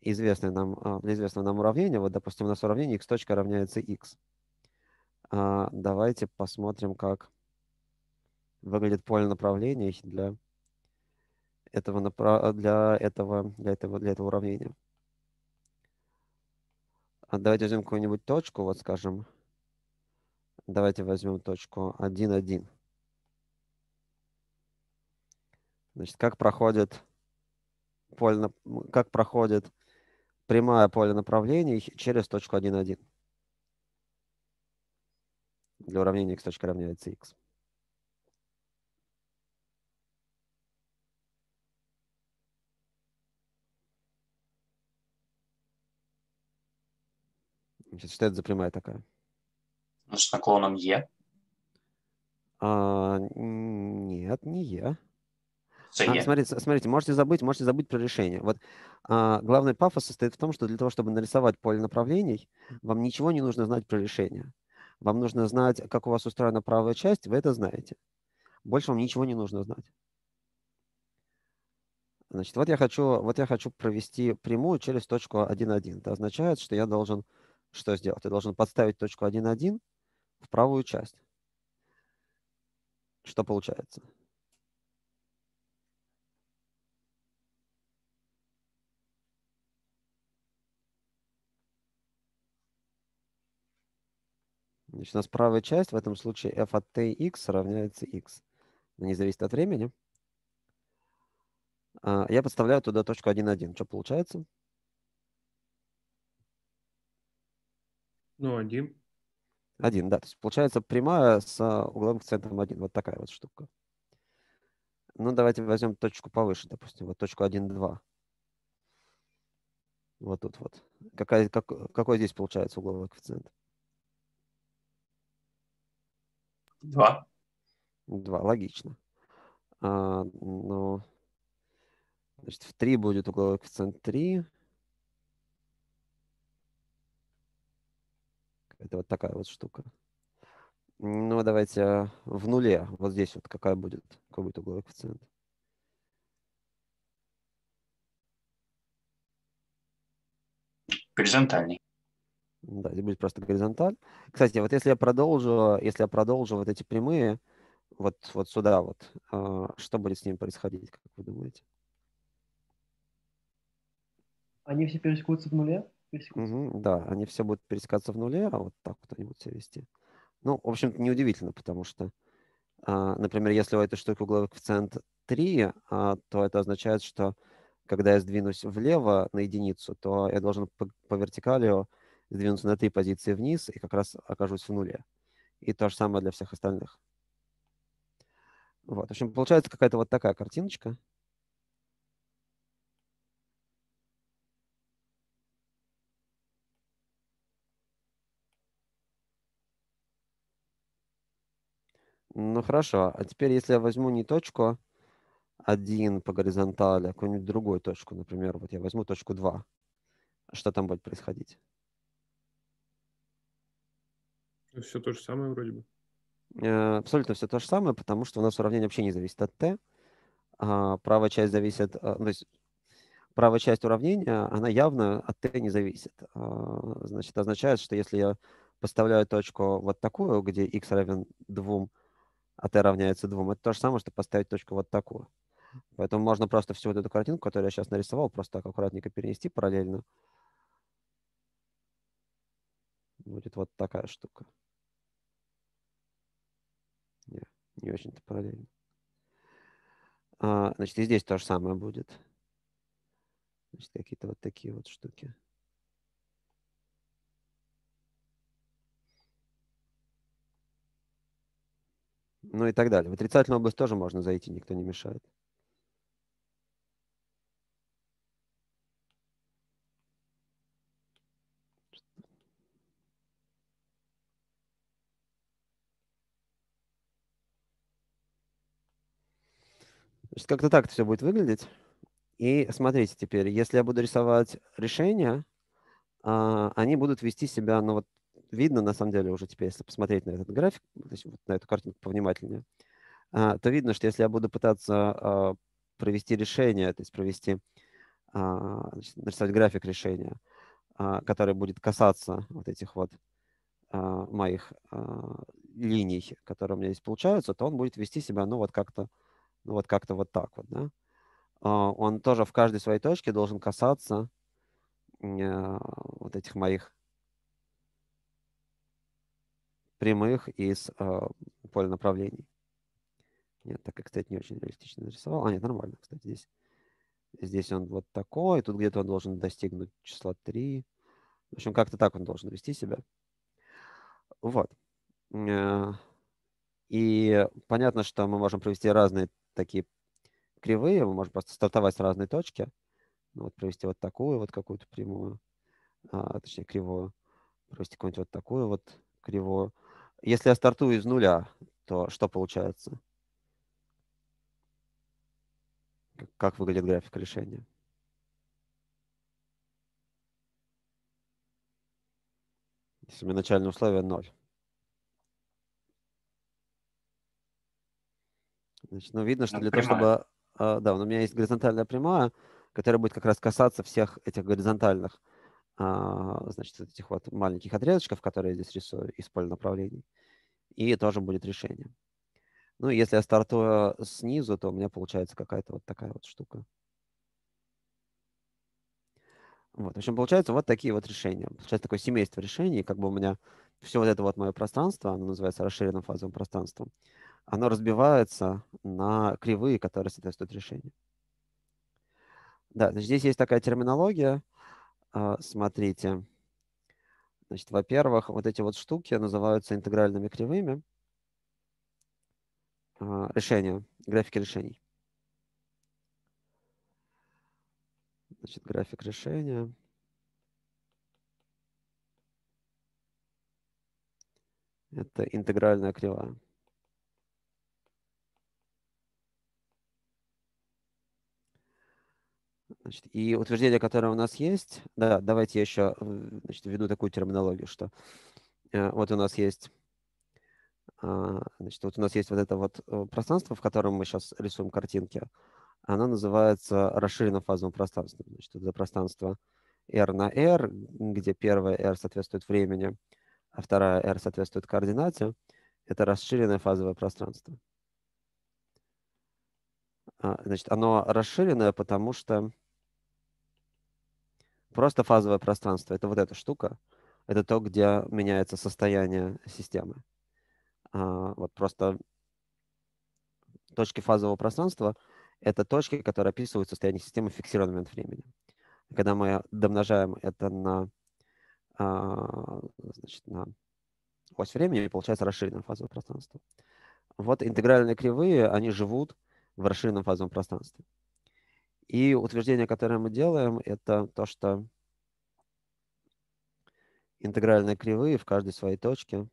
известной нам, а, для известного нам уравнения. Вот, допустим, у нас уравнение x точка равняется x. А, давайте посмотрим, как выглядит поле направлений для этого, для, этого, для, этого, для этого уравнения. А давайте возьмем какую-нибудь точку, вот скажем, давайте возьмем точку 1, 1. Значит, как проходит поле, как проходит прямая поле направлений через точку 1, 1. Для уравнения x точка равняется x. Значит, что это за прямая такая? С наклоном Е. А, нет, не Е. А, смотрите, смотрите, можете забыть, можете забыть про решение. Вот а, главный пафос состоит в том, что для того, чтобы нарисовать поле направлений, вам ничего не нужно знать про решение. Вам нужно знать, как у вас устроена правая часть, вы это знаете. Больше вам ничего не нужно знать. Значит, вот я хочу, вот я хочу провести прямую через точку 1,1. Это означает, что я должен что сделать? Я должен подставить точку 1,1 в правую часть. что получается? Значит, у нас правая часть, в этом случае f от t равняется x. Не зависит от времени. А, Я подставляю туда точку 1,1. Что получается? Ну, один. 1, да. То есть получается прямая с а, угловым коэффициентом 1. Вот такая вот штука. Ну, давайте возьмем точку повыше, допустим, вот точку 1,2. Вот тут вот. Какая, как, какой здесь получается угловой коэффициент? Два. 2, логично. А, ну, значит, в 3 будет угловой коэффициент 3. Это вот такая вот штука. Ну, давайте в нуле. Вот здесь вот какая будет, какой будет угловой коэффициент? Горизонтальный. Да, здесь будет просто горизонталь. Кстати, вот если я продолжу, если я продолжу вот эти прямые, вот, вот сюда вот, а, что будет с ними происходить, как вы думаете? Они все пересекутся в нуле? Мгм, да, они все будут пересекаться в нуле, а вот так вот они будут себя вести. Ну, в общем-то, неудивительно, потому что, а, например, если у этой штуки угловой коэффициент 3, а, то это означает, что когда я сдвинусь влево на единицу, то я должен по, по вертикали сдвинуться на три позиции вниз и как раз окажусь в нуле. И то же самое для всех остальных. Вот, в общем, получается какая-то вот такая картиночка. Ну хорошо, а теперь если я возьму не точку 1 по горизонтали, а какую-нибудь другую точку, например, вот я возьму точку 2, что там будет происходить? Все то же самое вроде бы. Э, Абсолютно все то же самое, потому что у нас уравнение вообще не зависит от t. а правая часть зависит, а, то есть правая часть уравнения, она явно от t не зависит. А, Значит, означает, что если я поставляю точку вот такую, где x равен 2, а t равняется 2, это то же самое, что поставить точку вот такую. Поэтому можно просто всю вот эту картинку, которую я сейчас нарисовал, просто так аккуратненько перенести параллельно. Будет вот такая штука. Не, не очень-то параллельно. А, значит, и здесь то же самое будет. Значит, какие-то вот такие вот штуки. Ну и так далее. В отрицательную область тоже можно зайти, никто не мешает. Значит, как-то так это все будет выглядеть. И смотрите теперь, если я буду рисовать решения, а, они будут вести себя, ну вот видно на самом деле уже теперь, если посмотреть на этот график, вот на эту картинку повнимательнее, а, то видно, что если я буду пытаться а, провести решение, то есть провести, а, значит, нарисовать график решения, который будет касаться вот этих вот моих линий, которые у меня здесь получаются, то он будет вести себя, ну вот как-то, ну вот как-то вот так вот, да. Он тоже в каждой своей точке должен касаться вот этих моих прямых из а, поля направлений. Нет, так как, кстати, не очень реалистично нарисовал. А, нет, нормально, кстати, здесь. Здесь он вот такой, тут где-то он должен достигнуть числа 3. В общем, как-то так он должен вести себя. Вот. Э, И понятно, что мы можем провести разные такие кривые, мы можем просто стартовать с разной точки. Ну, вот провести вот такую вот какую-то прямую, а, точнее кривую, провести какую-нибудь вот такую вот кривую. Если я стартую из нуля, то что получается? Как- выглядит график решения? Если у меня начальное условие 0. Значит, ну, видно, что Ну, для того, прямая. чтобы... а, Да, у меня есть горизонтальная прямая, которая будет как раз касаться всех этих горизонтальных, значит, вот этих вот маленьких отрезочков, которые я здесь рисую из поля направлений. И тоже будет решение. Ну, если я стартую снизу, то у меня получается какая-то вот такая вот штука. Вот, в общем, получается вот такие вот решения. Получается такое семейство решений, как бы у меня все вот это вот мое пространство, оно называется расширенным фазовым пространством, оно разбивается на кривые, которые соответствуют решению. Да, значит, здесь есть такая терминология. А, смотрите. Значит, во-первых, вот эти вот штуки называются интегральными кривыми. А, решения, графики решений. Значит, график решения. Это интегральная кривая. Значит, и утверждение, которое у нас есть, да, давайте я еще значит, введу такую терминологию, что э, вот у нас есть, э, значит, вот у нас есть вот это вот э, пространство, в котором мы сейчас рисуем картинки, оно называется расширенным фазовым пространством. Значит, это пространство R на R, где первая R соответствует времени, а вторая R соответствует координате. Это расширенное фазовое пространство. А, значит, оно расширенное, потому что Просто фазовое пространство – это вот эта штука. Это то, где меняется состояние системы. А, вот просто точки фазового пространства – это точки, которые описывают состояние системы в фиксированный момент времени. Когда мы домножаем это на, а, значит, на ось времени, получается расширенное фазовое пространство. Вот интегральные кривые, они живут в расширенном фазовом пространстве. И утверждение, которое мы делаем, это то, что интегральные кривые в каждой своей точке.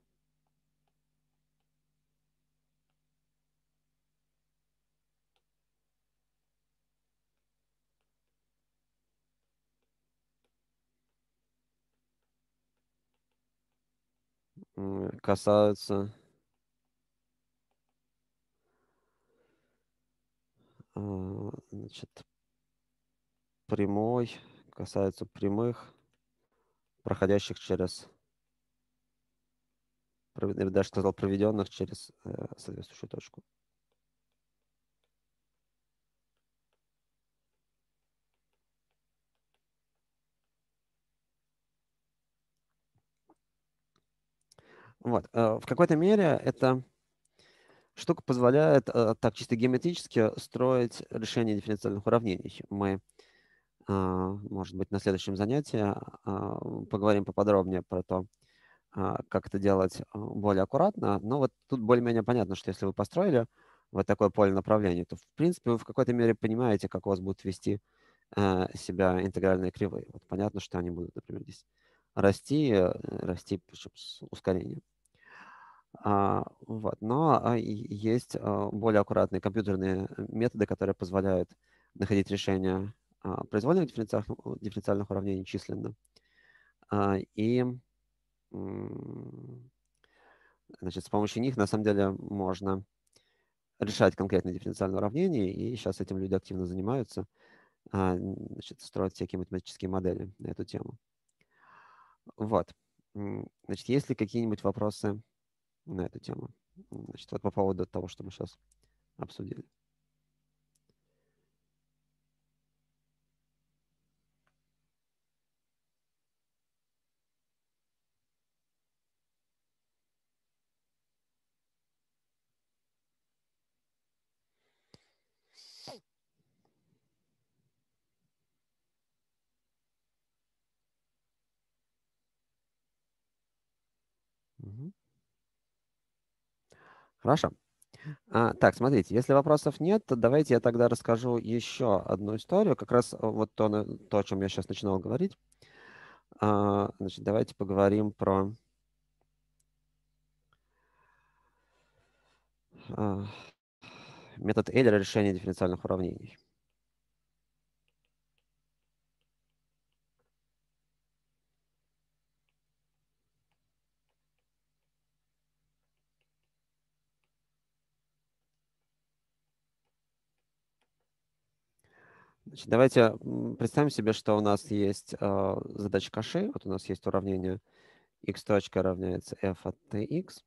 Касаются а, значит, прямой, касаются прямых, проходящих через, я бы даже сказал, проведенных через э, соответствующую точку. Вот. Э, в какой-то мере эта штука позволяет э, так чисто геометрически строить решение дифференциальных уравнений. Мы может быть, на следующем занятии а, поговорим поподробнее про то, а, как это делать более аккуратно. Но вот тут более-менее понятно, что если вы построили вот такое поле направления, то, в принципе, вы в какой-то мере понимаете, как у вас будут вести себя интегральные кривые. Вот понятно, что они будут, например, здесь расти, э, расти с ускорением. А, вот. Но есть более аккуратные компьютерные методы, которые позволяют находить решения а, произвольных дифференциальных, дифференциальных уравнений численно. А, и значит, с помощью них на самом деле можно решать конкретные дифференциальные уравнения, и сейчас этим люди активно занимаются, а, значит, строят всякие математические модели на эту тему. Вот. Значит, есть ли какие-нибудь вопросы на эту тему? Значит, вот по поводу того, что мы сейчас обсудили. Хорошо. А, так, смотрите, если вопросов нет, то давайте я тогда расскажу еще одну историю, как раз вот то, то о чем я сейчас начинал говорить. А, значит, давайте поговорим про а, метод Эйлера решения дифференциальных уравнений. Значит, давайте представим себе, что у нас есть э, задача каши. Вот у нас есть уравнение x точка равняется f от tx.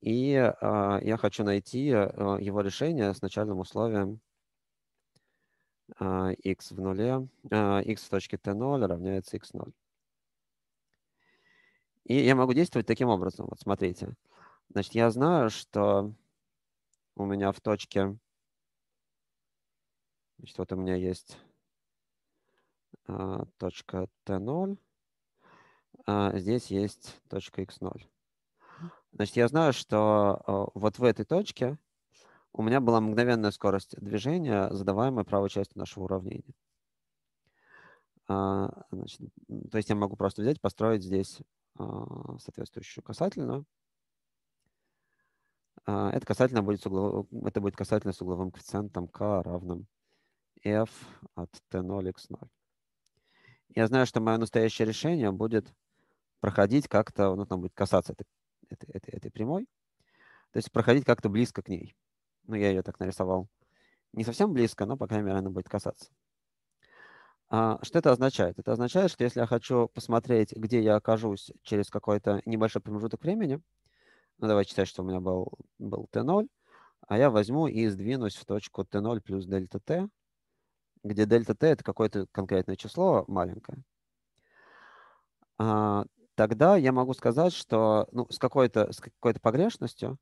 И а, я хочу найти а, его решение с начальным условием а, x в нуле, а, x в точке t0 равняется x0. И я могу действовать таким образом. Вот смотрите. Значит, я знаю, что у меня в точке... Значит, вот у меня есть а, точка t0, а здесь есть точка x0. Значит, я знаю, что а, вот в этой точке у меня была мгновенная скорость движения, задаваемая правой частью нашего уравнения. А, значит, то есть я могу просто взять, построить здесь а, соответствующую касательную. А, это касательно будет, с углов... это будет касательно с угловым коэффициентом k равным f от t0 x0. Я знаю, что мое настоящее решение будет проходить как-то, ну, там будет касаться этой, этой, этой, этой прямой, то есть проходить как-то близко к ней. Ну, я ее так нарисовал. Не совсем близко, но, по крайней мере, она будет касаться. А, что это означает? Это означает, что если я хочу посмотреть, где я окажусь через какой-то небольшой промежуток времени, ну, давайте считать, что у меня был, был t0, а я возьму и сдвинусь в точку t0 плюс дельта t, где дельта t это какое-то конкретное число маленькое. А, тогда я могу сказать, что ну, с какой-то с какой-то погрешностью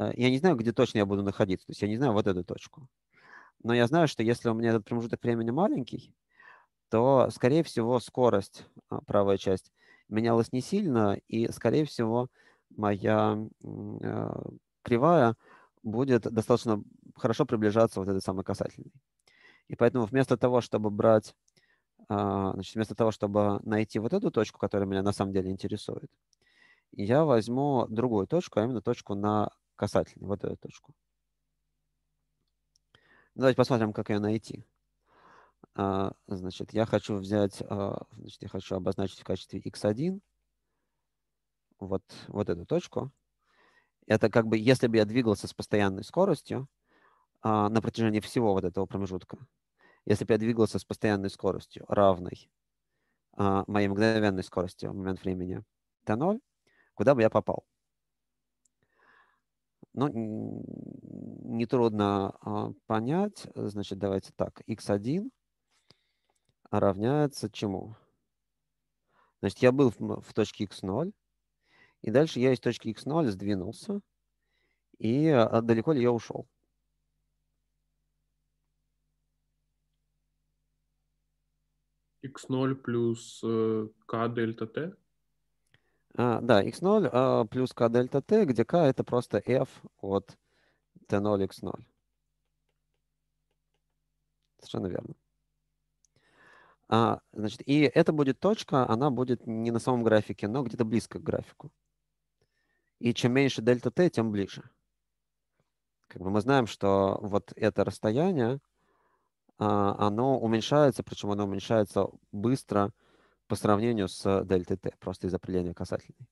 э, я не знаю, где точно я буду находиться. То есть я не знаю вот эту точку. Но я знаю, что если у меня этот промежуток времени маленький, то, скорее всего, скорость, а, правая часть, менялась не сильно, и, скорее всего, моя э, кривая будет достаточно хорошо приближаться вот этой самой касательной. И поэтому вместо того, чтобы брать а, значит, вместо того, чтобы найти вот эту точку, которая меня на самом деле интересует, я возьму другую точку, а именно точку на касательной, вот эту точку. Давайте посмотрим, как ее найти. А, значит, я хочу взять, а, значит, я хочу обозначить в качестве x1 вот, вот эту точку. Это как бы, если бы я двигался с постоянной скоростью на протяжении всего вот этого промежутка, если бы я двигался с постоянной скоростью, равной а, моей мгновенной скорости в момент времени t0, куда бы я попал? Ну, нетрудно а, понять. Значит, давайте так. x1 равняется чему? Значит, я был в, в точке x0, и дальше я из точки x0 сдвинулся, и а, далеко ли я ушел? X0 плюс э, k дельта t? А, да, x0 а, плюс k дельта t, где k это просто f от t0 x0. Совершенно верно. А, значит, и это будет точка, она будет не на самом графике, но где-то близко к графику. И чем меньше дельта t, тем ближе. Как бы мы знаем, что вот это расстояние, оно уменьшается, причем оно уменьшается быстро по сравнению с дельтой t, просто из определения касательной.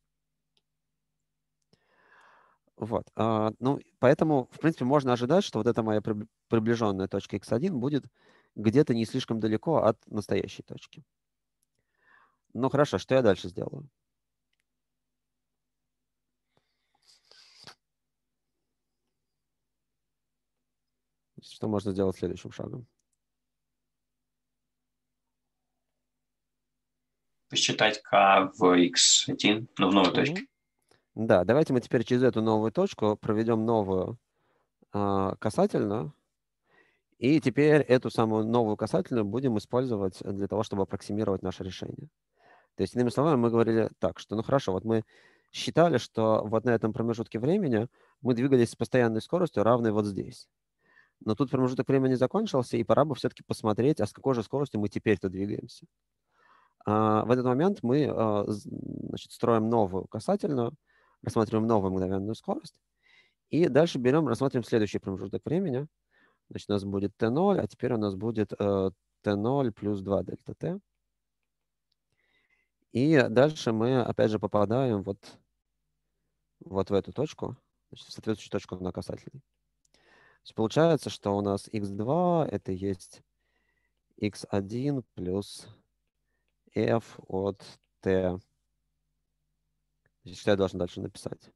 Вот. А, ну, поэтому, в принципе, можно ожидать, что вот эта моя приближенная точка x1 будет где-то не слишком далеко от настоящей точки. Ну, хорошо, что я дальше сделаю? Что можно сделать следующим шагом? Посчитать k в x1, ну, в новой mm-hmm. точке. Да, давайте мы теперь через эту новую точку проведем новую э, касательную. И теперь эту самую новую касательную будем использовать для того, чтобы аппроксимировать наше решение. То есть, иными словами, мы говорили так, что ну хорошо, вот мы считали, что вот на этом промежутке времени мы двигались с постоянной скоростью, равной вот здесь. Но тут промежуток времени закончился, и пора бы все-таки посмотреть, а с какой же скоростью мы теперь-то двигаемся. А, в этот момент мы а, значит, строим новую касательную, рассматриваем новую мгновенную скорость, и дальше берем, рассматриваем следующий промежуток времени. Значит, у нас будет t0, а теперь у нас будет t0 э, плюс 2 дельта t. И дальше мы, опять же, попадаем вот, вот в эту точку, значит, в соответствующую точку на касательной. То есть получается, что у нас x2 это есть x1 плюс f от t. Значит, что я должен дальше написать?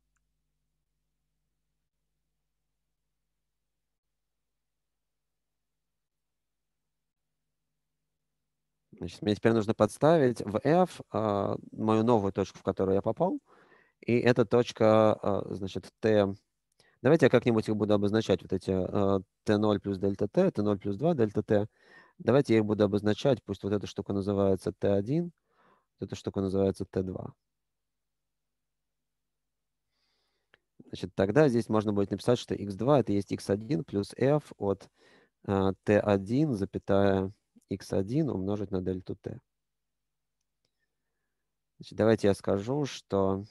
Значит, мне теперь нужно подставить в f э, мою новую точку, в которую я попал. И эта точка, э, значит, t... Давайте я как-нибудь их буду обозначать, вот эти а, э, t0 плюс дельта t, t0 плюс 2 дельта t. Давайте я их буду обозначать, пусть вот эта штука называется t1, вот эта штука называется t2. Значит, тогда здесь можно будет написать, что x2 это есть x1 плюс f от uh, t1, запятая x1 умножить на дельту t. Значит, давайте я скажу, что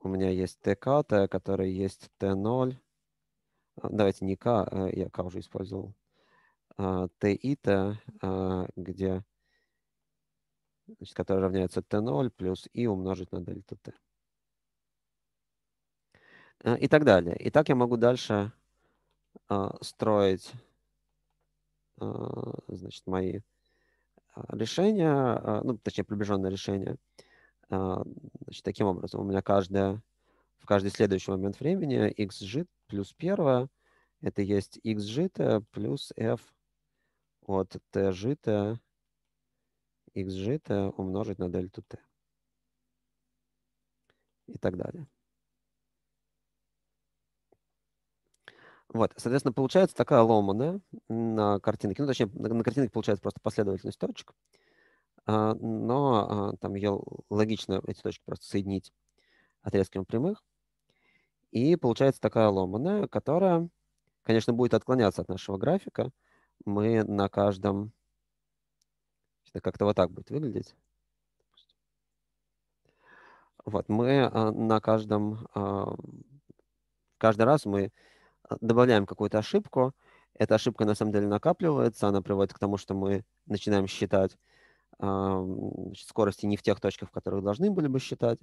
у меня есть tk, t, который есть t0. А, давайте не k, а я k уже использовал. Uh, t и t, uh, где, значит, который равняется t0 плюс i умножить на дельту t. Uh, и так далее. И так я могу дальше строить а, значит, мои а, решения, а, ну, точнее, приближенные решения. Значит, таким образом, у меня каждая, в каждый следующий момент времени x жит плюс первое, это есть x житое плюс f от t житое, x житое умножить на дельту t. И так далее. Вот, соответственно, получается такая ломаная на картинке. Ну, точнее, на, на картинке получается просто последовательность точек. А, но а, там ее логично, эти точки просто соединить отрезками прямых. И получается такая ломаная, которая, конечно, будет отклоняться от нашего графика. Мы на каждом... Как-то вот так будет выглядеть. Вот, мы а, на каждом... А, каждый раз мы а, добавляем какую-то ошибку, эта ошибка на самом деле накапливается, она приводит к тому, что мы начинаем считать скорости не в тех точках, в которых должны были бы считать.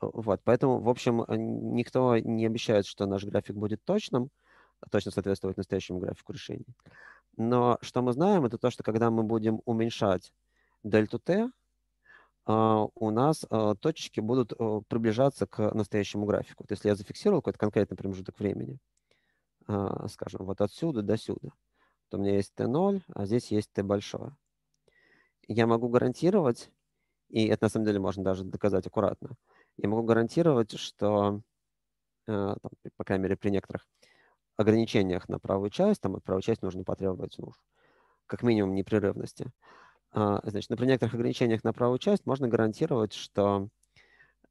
Э, вот, поэтому, в общем, э, никто не обещает, что наш график будет точным, точно соответствовать настоящему графику решений. Но что мы знаем, это то, что когда мы будем уменьшать дельту t, а, у нас а, точечки будут э, приближаться к настоящему графику. Есть если я зафиксировал какой-то конкретный промежуток времени, а, скажем, вот отсюда до сюда, то у меня есть t0, а здесь есть t большое. Я могу гарантировать, и это на самом деле можно даже доказать аккуратно, я могу гарантировать, что, а, там, по крайней мере, при некоторых ограничениях на правую часть, там от правой части нужно потребовать, ну, как минимум, непрерывности. А, значит, при некоторых ограничениях на правую часть можно гарантировать, что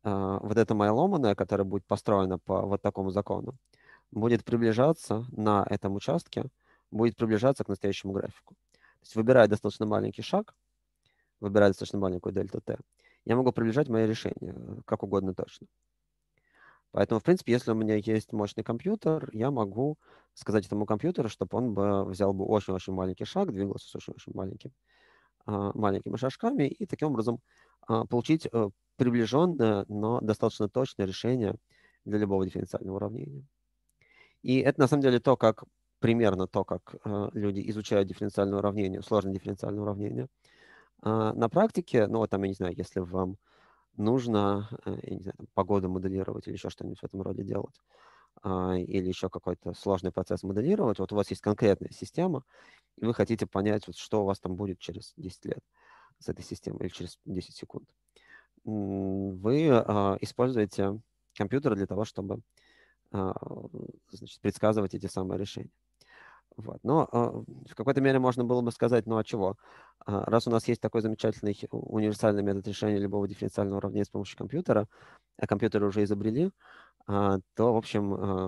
вот эта моя ломаная, которая будет построена по вот такому закону, будет приближаться на этом участке, будет приближаться к настоящему графику. То есть выбирая достаточно маленький шаг, выбирая достаточно маленькую дельту t, я могу приближать мои решения э, как угодно точно. Поэтому, в принципе, если у меня есть мощный компьютер, я могу сказать этому компьютеру, чтобы он бы взял бы очень-очень маленький шаг, двигался с очень-очень маленьким, а, маленькими шажками и таким образом а, получить э, приближенное, но достаточно точное решение для любого дифференциального уравнения. И это на самом деле то, как примерно то, как э, люди изучают дифференциальное уравнение, сложное дифференциальное уравнение. Э, на практике, ну там, я не знаю, если вам нужно, э, я не знаю, погоду моделировать или еще что-нибудь в этом роде делать, э, или еще какой-то сложный процесс моделировать, вот у вас есть конкретная система, и вы хотите понять, вот, что у вас там будет через 10 лет с этой системой или через 10 секунд. Вы э, используете компьютер для того, чтобы а, значит, предсказывать эти самые решения. Вот. Но э, в какой-то мере можно было бы сказать, ну а чего? Э, раз у нас есть такой замечательный универсальный метод решения любого дифференциального уравнения с помощью компьютера, а компьютеры уже изобрели, э, то, в общем,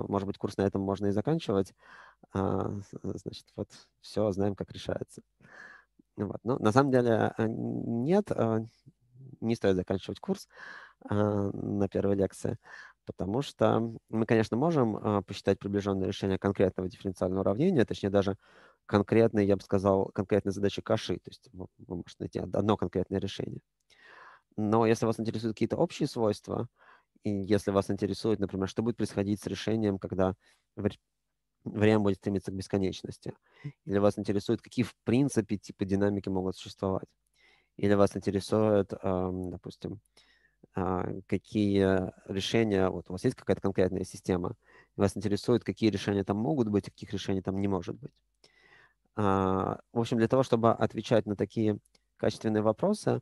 может быть, курс на этом можно и заканчивать. Значит, вот все, знаем, как решается. Вот. Но на самом деле нет, не стоит заканчивать курс на первой лекции. Потому что мы, конечно, можем а, посчитать приближенное решение конкретного дифференциального уравнения, точнее даже конкретной, я бы сказал, конкретной задачи каши. То есть вы, можете найти одно конкретное решение. Но если вас интересуют какие-то общие свойства, и если вас интересует, например, что будет происходить с решением, когда время будет стремиться к бесконечности, или вас интересует, какие в принципе типы динамики могут существовать, или вас интересует, допустим, а, какие решения, вот у вас есть какая-то конкретная система, вас интересует, какие решения там могут быть, а каких решений там не может быть. А, в общем, для того, чтобы отвечать на такие качественные вопросы,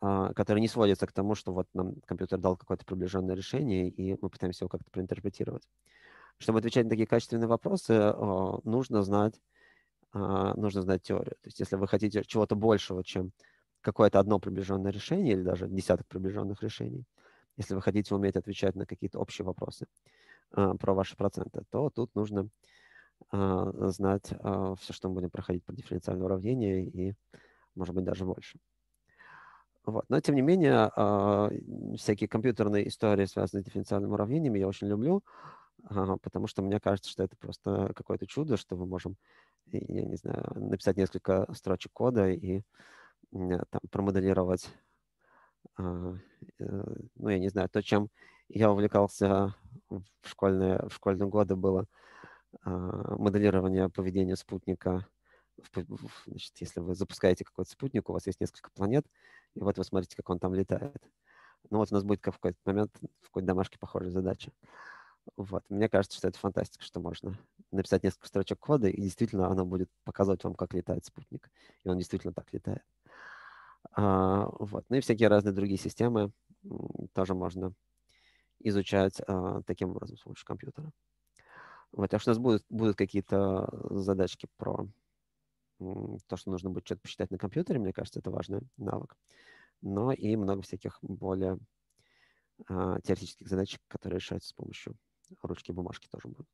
а, которые не сводятся к тому, что вот нам компьютер дал какое-то приближенное решение, и мы пытаемся его как-то проинтерпретировать. Чтобы отвечать на такие качественные вопросы, а, нужно знать, а, нужно знать теорию. То есть если вы хотите чего-то большего, чем какое-то одно приближенное решение или даже десяток приближенных решений, если вы хотите уметь отвечать на какие-то общие вопросы про ваши проценты, то тут нужно знать все, что мы будем проходить по дифференциальному уравнению и, может быть, даже больше. Вот. Но, тем не менее, всякие компьютерные истории, связанные с дифференциальными уравнениями, я очень люблю, потому что мне кажется, что это просто какое-то чудо, что мы можем, я не знаю, написать несколько строчек кода и там, промоделировать, э, ну, я не знаю, то, чем я увлекался в школьные, в школьные годы, было моделирование поведения спутника. Значит, если вы запускаете какой-то спутник, у вас есть несколько планет, и вот вы смотрите, как он там летает. Ну вот у нас будет в какой-то момент в какой-то домашке похожая задача. Вот. Мне кажется, что это фантастика, что можно написать несколько строчек кода, и действительно оно будет показывать вам, как летает спутник. И он действительно так летает. А, вот. Ну и всякие разные другие системы тоже можно изучать а, таким образом с помощью компьютера. Вот, так что у нас будут, будут какие-то задачки про то, что нужно будет что-то посчитать на компьютере. Мне кажется, это важный навык. Но и много всяких более а, теоретических задач, которые решаются с помощью ручки и бумажки тоже будут.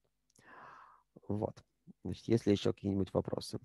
Вот. Значит, есть ли еще какие-нибудь вопросы?